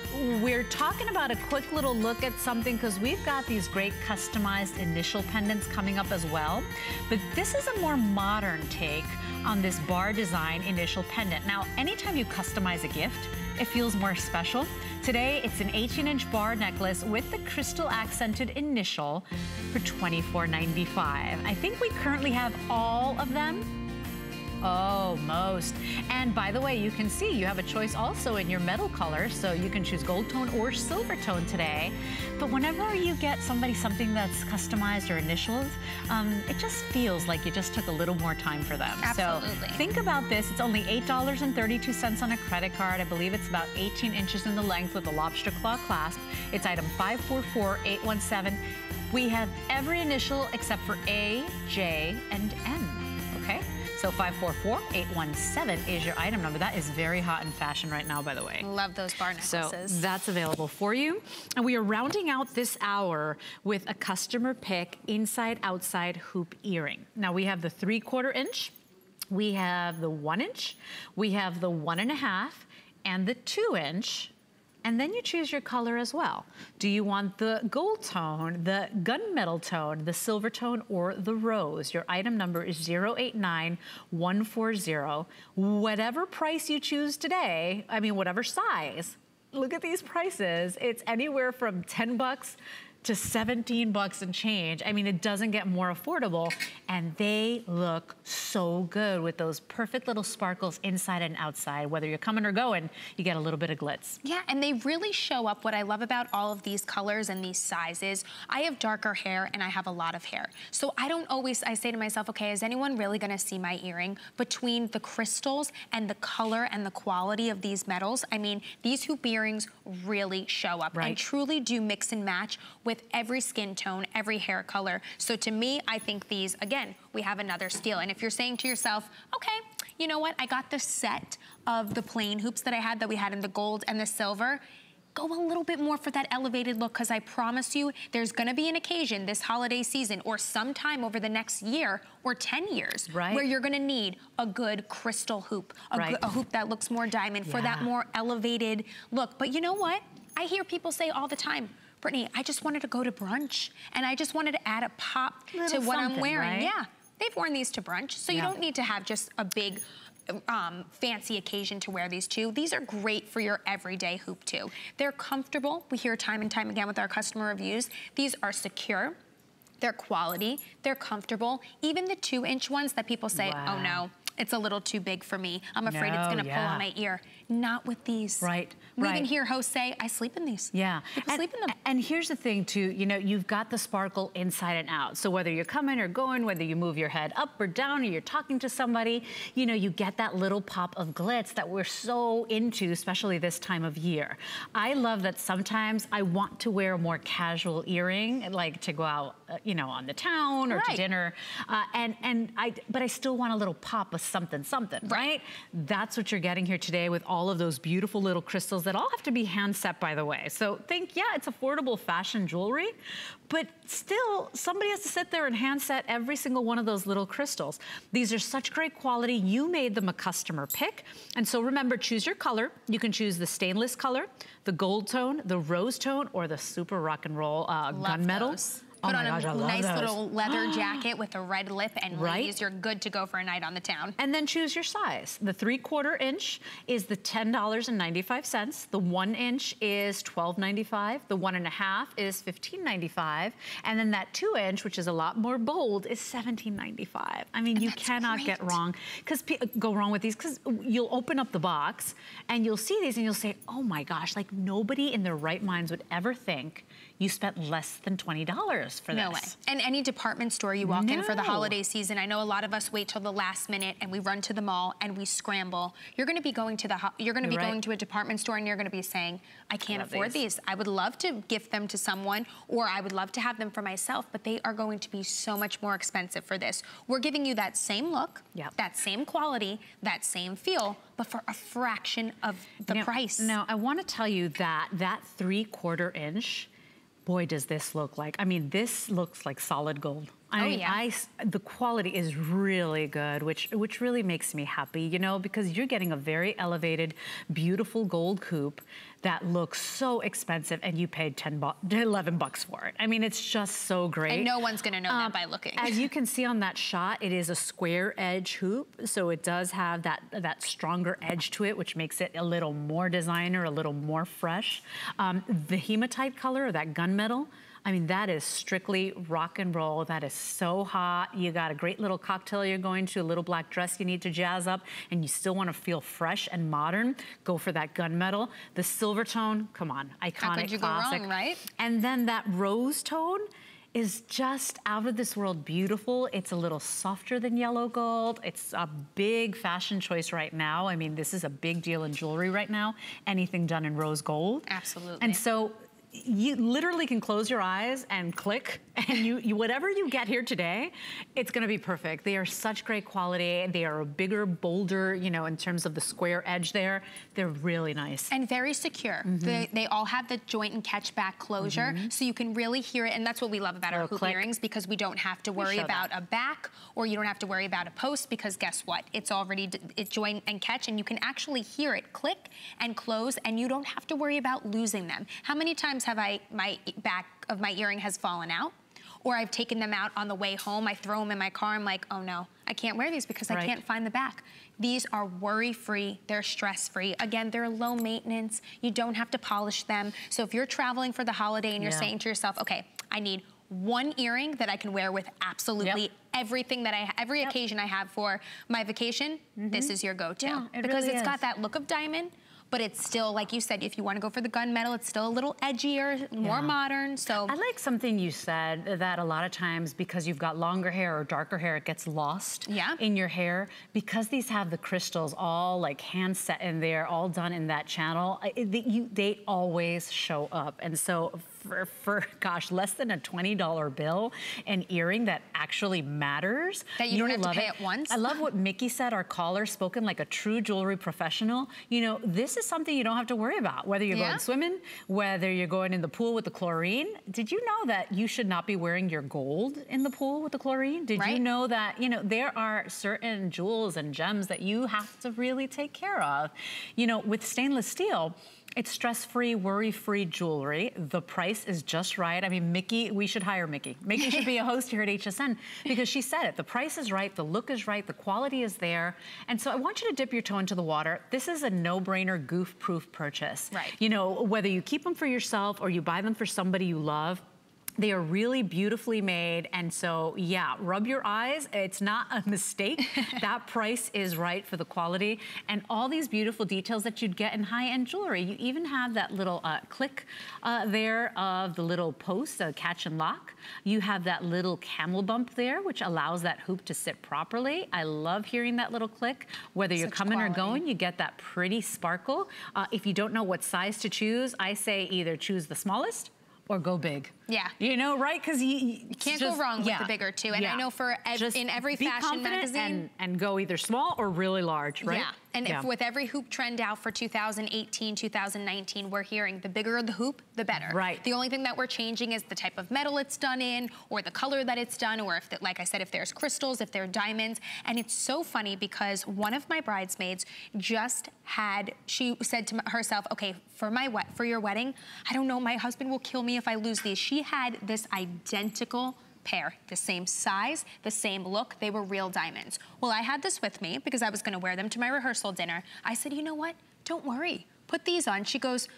we're talking about a quick little look at something because we've got these great customized initial pendants coming up as well. But this is a more modern take on this bar design initial pendant. Now, anytime you customize a gift, it feels more special. Today, it's an 18 inch bar necklace with the crystal accented initial for $24.95. I think we currently have all of them Oh, most. And by the way, you can see you have a choice also in your metal color, so you can choose gold tone or silver tone today. But whenever you get somebody something that's customized or initialed, um, it just feels like you just took a little more time for them. Absolutely. So think about this. It's only $8.32 on a credit card. I believe it's about 18 inches in the length with a lobster claw clasp. It's item 544817. We have every initial except for A, J, and M, okay? So 544817 is your item number. That is very hot in fashion right now, by the way. Love those bar necklaces. So that's available for you. And we are rounding out this hour with a customer pick inside outside hoop earring. Now we have the three quarter inch, we have the one inch, we have the one and a half, and the two inch, and then you choose your color as well. Do you want the gold tone, the gunmetal tone, the silver tone, or the rose? Your item number is 089140. Whatever price you choose today, I mean, whatever size, look at these prices. It's anywhere from 10 bucks to 17 bucks and change. I mean, it doesn't get more affordable and they look so good with those perfect little sparkles inside and outside. Whether you're coming or going, you get a little bit of glitz. Yeah, and they really show up. What I love about all of these colors and these sizes, I have darker hair and I have a lot of hair. So I don't always, I say to myself, okay, is anyone really gonna see my earring? Between the crystals and the color and the quality of these metals, I mean, these hoop earrings really show up right. and truly do mix and match with every skin tone, every hair color. So to me, I think these, again, we have another steal. And if you're saying to yourself, okay, you know what, I got the set of the plain hoops that I had that we had in the gold and the silver, go a little bit more for that elevated look because I promise you there's gonna be an occasion this holiday season or sometime over the next year or 10 years right. where you're gonna need a good crystal hoop, a, right. a hoop that looks more diamond yeah. for that more elevated look. But you know what? I hear people say all the time, Brittany, I just wanted to go to brunch and I just wanted to add a pop Little to what I'm wearing. Right? Yeah, they've worn these to brunch, so yeah. you don't need to have just a big um, fancy occasion to wear these too. These are great for your everyday hoop too. They're comfortable. We hear time and time again with our customer reviews. These are secure. They're quality. They're comfortable. Even the two inch ones that people say, wow. oh no, it's a little too big for me. I'm afraid no, it's gonna yeah. pull on my ear. Not with these. Right, we right. even hear hosts say, I sleep in these. Yeah. People and, sleep in them. And here's the thing too, you know, you've got the sparkle inside and out. So whether you're coming or going, whether you move your head up or down or you're talking to somebody, you know, you get that little pop of glitz that we're so into, especially this time of year. I love that sometimes I want to wear a more casual earring, like to go out, uh, you know, on the town or right. to dinner. Uh, and, and I, but I still want a little pop of something, something, right? That's what you're getting here today with all of those beautiful little crystals that all have to be hand set, by the way. So think, yeah, it's affordable fashion jewelry, but still somebody has to sit there and hand set every single one of those little crystals. These are such great quality. You made them a customer pick. And so remember, choose your color. You can choose the stainless color, the gold tone, the rose tone, or the super rock and roll uh, gunmetal. Oh Put on gosh, a nice those. little leather jacket with a red lip and Right? ladies, you're good to go for a night on the town. And then choose your size. The three quarter inch is the $10.95. The one inch is $12.95. The one and a half is $15.95. And then that two inch, which is a lot more bold, is $17.95. I mean, And you cannot great. get wrong, because uh, go wrong with these, because you'll open up the box and you'll see these and you'll say, oh my gosh, like nobody in their right minds would ever think you spent less than $20 for No way. this. And any department store you walk in for the holiday season, I know a lot of us wait till the last minute and we run to the mall and we scramble. You're going to be going to the ho- you're going to be right. going to a department store and you're going to be saying, I can't love afford these. these. I would love to gift them to someone or I would love to have them for myself, but they are going to be so much more expensive for this. We're giving you that same look, Yep. that same quality, that same feel, but for a fraction of the Now- price. Now, I want to tell you that that three quarter inch, boy, does this look like. I mean, this looks like solid gold. I oh, mean, yeah. I, the quality is really good, which, which really makes me happy, you know, because you're getting a very elevated, beautiful gold coupe that looks so expensive and you paid 10 bu 11 bucks for it. I mean, it's just so great. And no one's gonna know Um, that by looking. As you can see on that shot, it is a square edge hoop. So it does have that, that stronger edge to it, which makes it a little more designer, a little more fresh. Um, the hematite color, or that gunmetal, I mean, that is strictly rock and roll. That is so hot. You got a great little cocktail you're going to, a little black dress you need to jazz up, and you still want to feel fresh and modern. Go for that gunmetal. The silver tone, come on, iconic, How could you go classic. wrong, right? And then that rose tone is just out of this world beautiful. It's a little softer than yellow gold. It's a big fashion choice right now. I mean, this is a big deal in jewelry right now. Anything done in rose gold. Absolutely. And so you literally can close your eyes and click and you, you whatever you get here today, it's gonna be perfect. They are such great quality. They are a bigger, bolder, you know, in terms of the square edge there. They're really nice. and very secure. Mm-hmm. They, they all have the joint and catch back closure, so you can really hear it. And that's what we love about our hoop click. earrings because we don't have to worry about that. a back or you don't have to worry about a post because guess what? It's already it joint and catch, and you can actually hear it click and close, and you don't have to worry about losing them. How many times have I my back of my earring has fallen out? Or I've taken them out on the way home. I throw them in my car. I'm like, oh no, I can't wear these because I can't find the back. These are worry-free, they're stress-free. Again, they're low maintenance. You don't have to polish them. So if you're traveling for the holiday and you're Yeah. saying to yourself, okay, I need one earring that I can wear with absolutely Yep. everything that I, every occasion I have for my vacation, this is your go-to. Mm-hmm. Yeah, because really it's is. got that look of diamond, but it's still, like you said, if you wanna go for the gunmetal, it's still a little edgier, more Yeah. modern, so. I like something you said that a lot of times because you've got longer hair or darker hair, it gets lost Yeah. in your hair. Because these have the crystals all like hand set in there, all done in that channel, it- they, you, they always show up. And so for, for, gosh, less than a $20 bill, an earring that actually matters. That you don't have to love pay at once. I love what Mickey said, our caller, spoken like a true jewelry professional. You know, this is something you don't have to worry about, whether you're Yeah. going swimming, whether you're going in the pool with the chlorine. Did you know that you should not be wearing your gold in the pool with the chlorine? Did you know that, you know, there are certain jewels and gems that you have to really take care of? You know, with stainless steel, it's stress-free, worry-free jewelry. The price is just right. I mean, Mickey, we should hire Mickey. Mickey should be a host here at HSN because she said it. The price is right, the look is right, the quality is there. And so I want you to dip your toe into the water. This is a no-brainer, goof-proof purchase. Right. You know, whether you keep them for yourself or you buy them for somebody you love, they are really beautifully made. And so, yeah, rub your eyes. It's not a mistake. that price is right for the quality and all these beautiful details that you'd get in high-end jewelry. You even have that little uh, click uh, there of the little post, uh, catch and lock. You have that little camel bump there, which allows that hoop to sit properly. I love hearing that little click. Whether you're Such coming or going, you get that pretty sparkle. Uh, if you don't know what size to choose, I say either choose the smallest or go big. Yeah. You know, right? Because you, you can't go wrong with the bigger two. And I know for ev- Just in every fashion magazine- and, and go either small or really large, right? Yeah, and if with every hoop trend out for 2018, 2019, we're hearing the bigger the hoop, the better. Right. The only thing that we're changing is the type of metal it's done in, or the color that it's done, or if, the, like I said, if there's crystals, if they're diamonds. And it's so funny because one of my bridesmaids just had, she said to herself, okay, for my wet, for your wedding, I don't know, my husband will kill me if I lose these. She had this identical pair, the same size, the same look. They were real diamonds. Well, I had this with me because I was gonna wear them to my rehearsal dinner. I said, you know what? Don't worry. Put these on. She goes,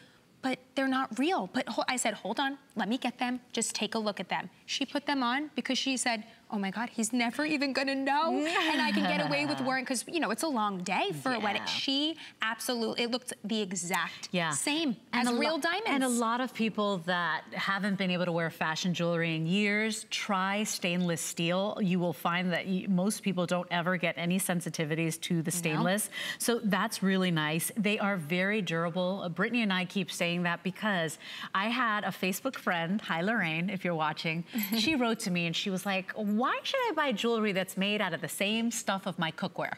but they're not real. But I said, hold on, let me get them. Just take a look at them. She put them on because she said, oh my God, he's never even gonna know. and I can get away with wearing, because you know, it's a long day for a wedding. She absolutely, it looked the exact Yeah. same And as a real diamonds. And a lot of people that haven't been able to wear fashion jewelry in years, try stainless steel. You will find that you, most people don't ever get any sensitivities to the stainless. So that's really nice. They are very durable. Uh, Brittany and I keep saying that because I had a Facebook friend, hi Lorraine, if you're watching, she wrote to me and she was like, why should I buy jewelry that's made out of the same stuff of my cookware?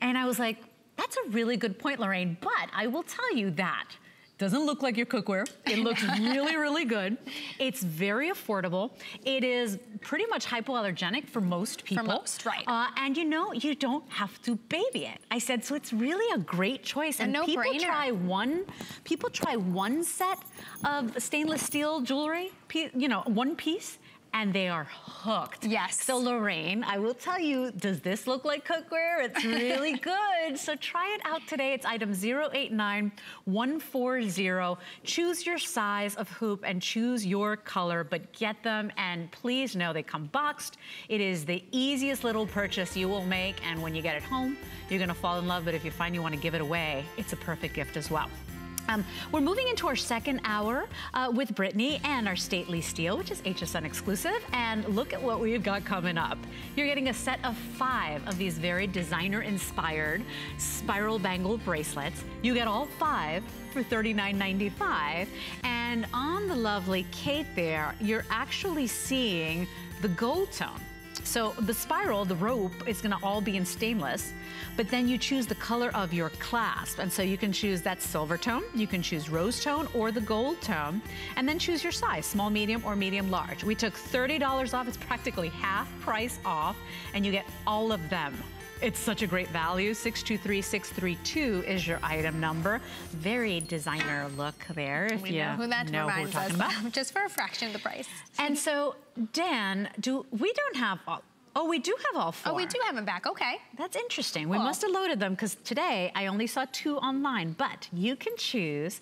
And I was like, that's a really good point, Lorraine, but I will tell you that Doesn't look like your cookware. It looks really, really good. It's very affordable. It is pretty much hypoallergenic for most people. For most, right. Uh, and you know, you don't have to baby it. I said, so it's really a great choice. A and people no-brainer. try one, people try one set of stainless steel jewelry, you know, one piece, and they are hooked. Yes. So Lorraine, I will tell you, does this look like cookware? It's really good. So try it out today. It's item 089140. Choose your size of hoop and choose your color, but get them. And please know they come boxed. It is the easiest little purchase you will make. And when you get it home, you're gonna fall in love. But if you find you wanna give it away, it's a perfect gift as well. Um, we're moving into our second hour uh, with Brittany and our Stately Steel, which is HSN exclusive. And look at what we've got coming up. You're getting a set of five of these very designer-inspired spiral bangle bracelets. You get all five for $39.95. And on the lovely Kate there, you're actually seeing the gold tone. So the spiral, the rope, is gonna all be in stainless, but then you choose the color of your clasp. And so you can choose that silver tone, you can choose rose tone or the gold tone, and then choose your size, small, medium, or medium large. We took $30 off, it's practically half price off, and you get all of them. It's such a great value. 623632 is your item number. Very designer look there. If We you know who that know reminds who we're us talking about. just for a fraction of the price. And so, Dan, do we don't have all, oh, we do have all four. Oh, we do have them back. Okay. That's interesting. We must have loaded them because today I only saw two online, but you can choose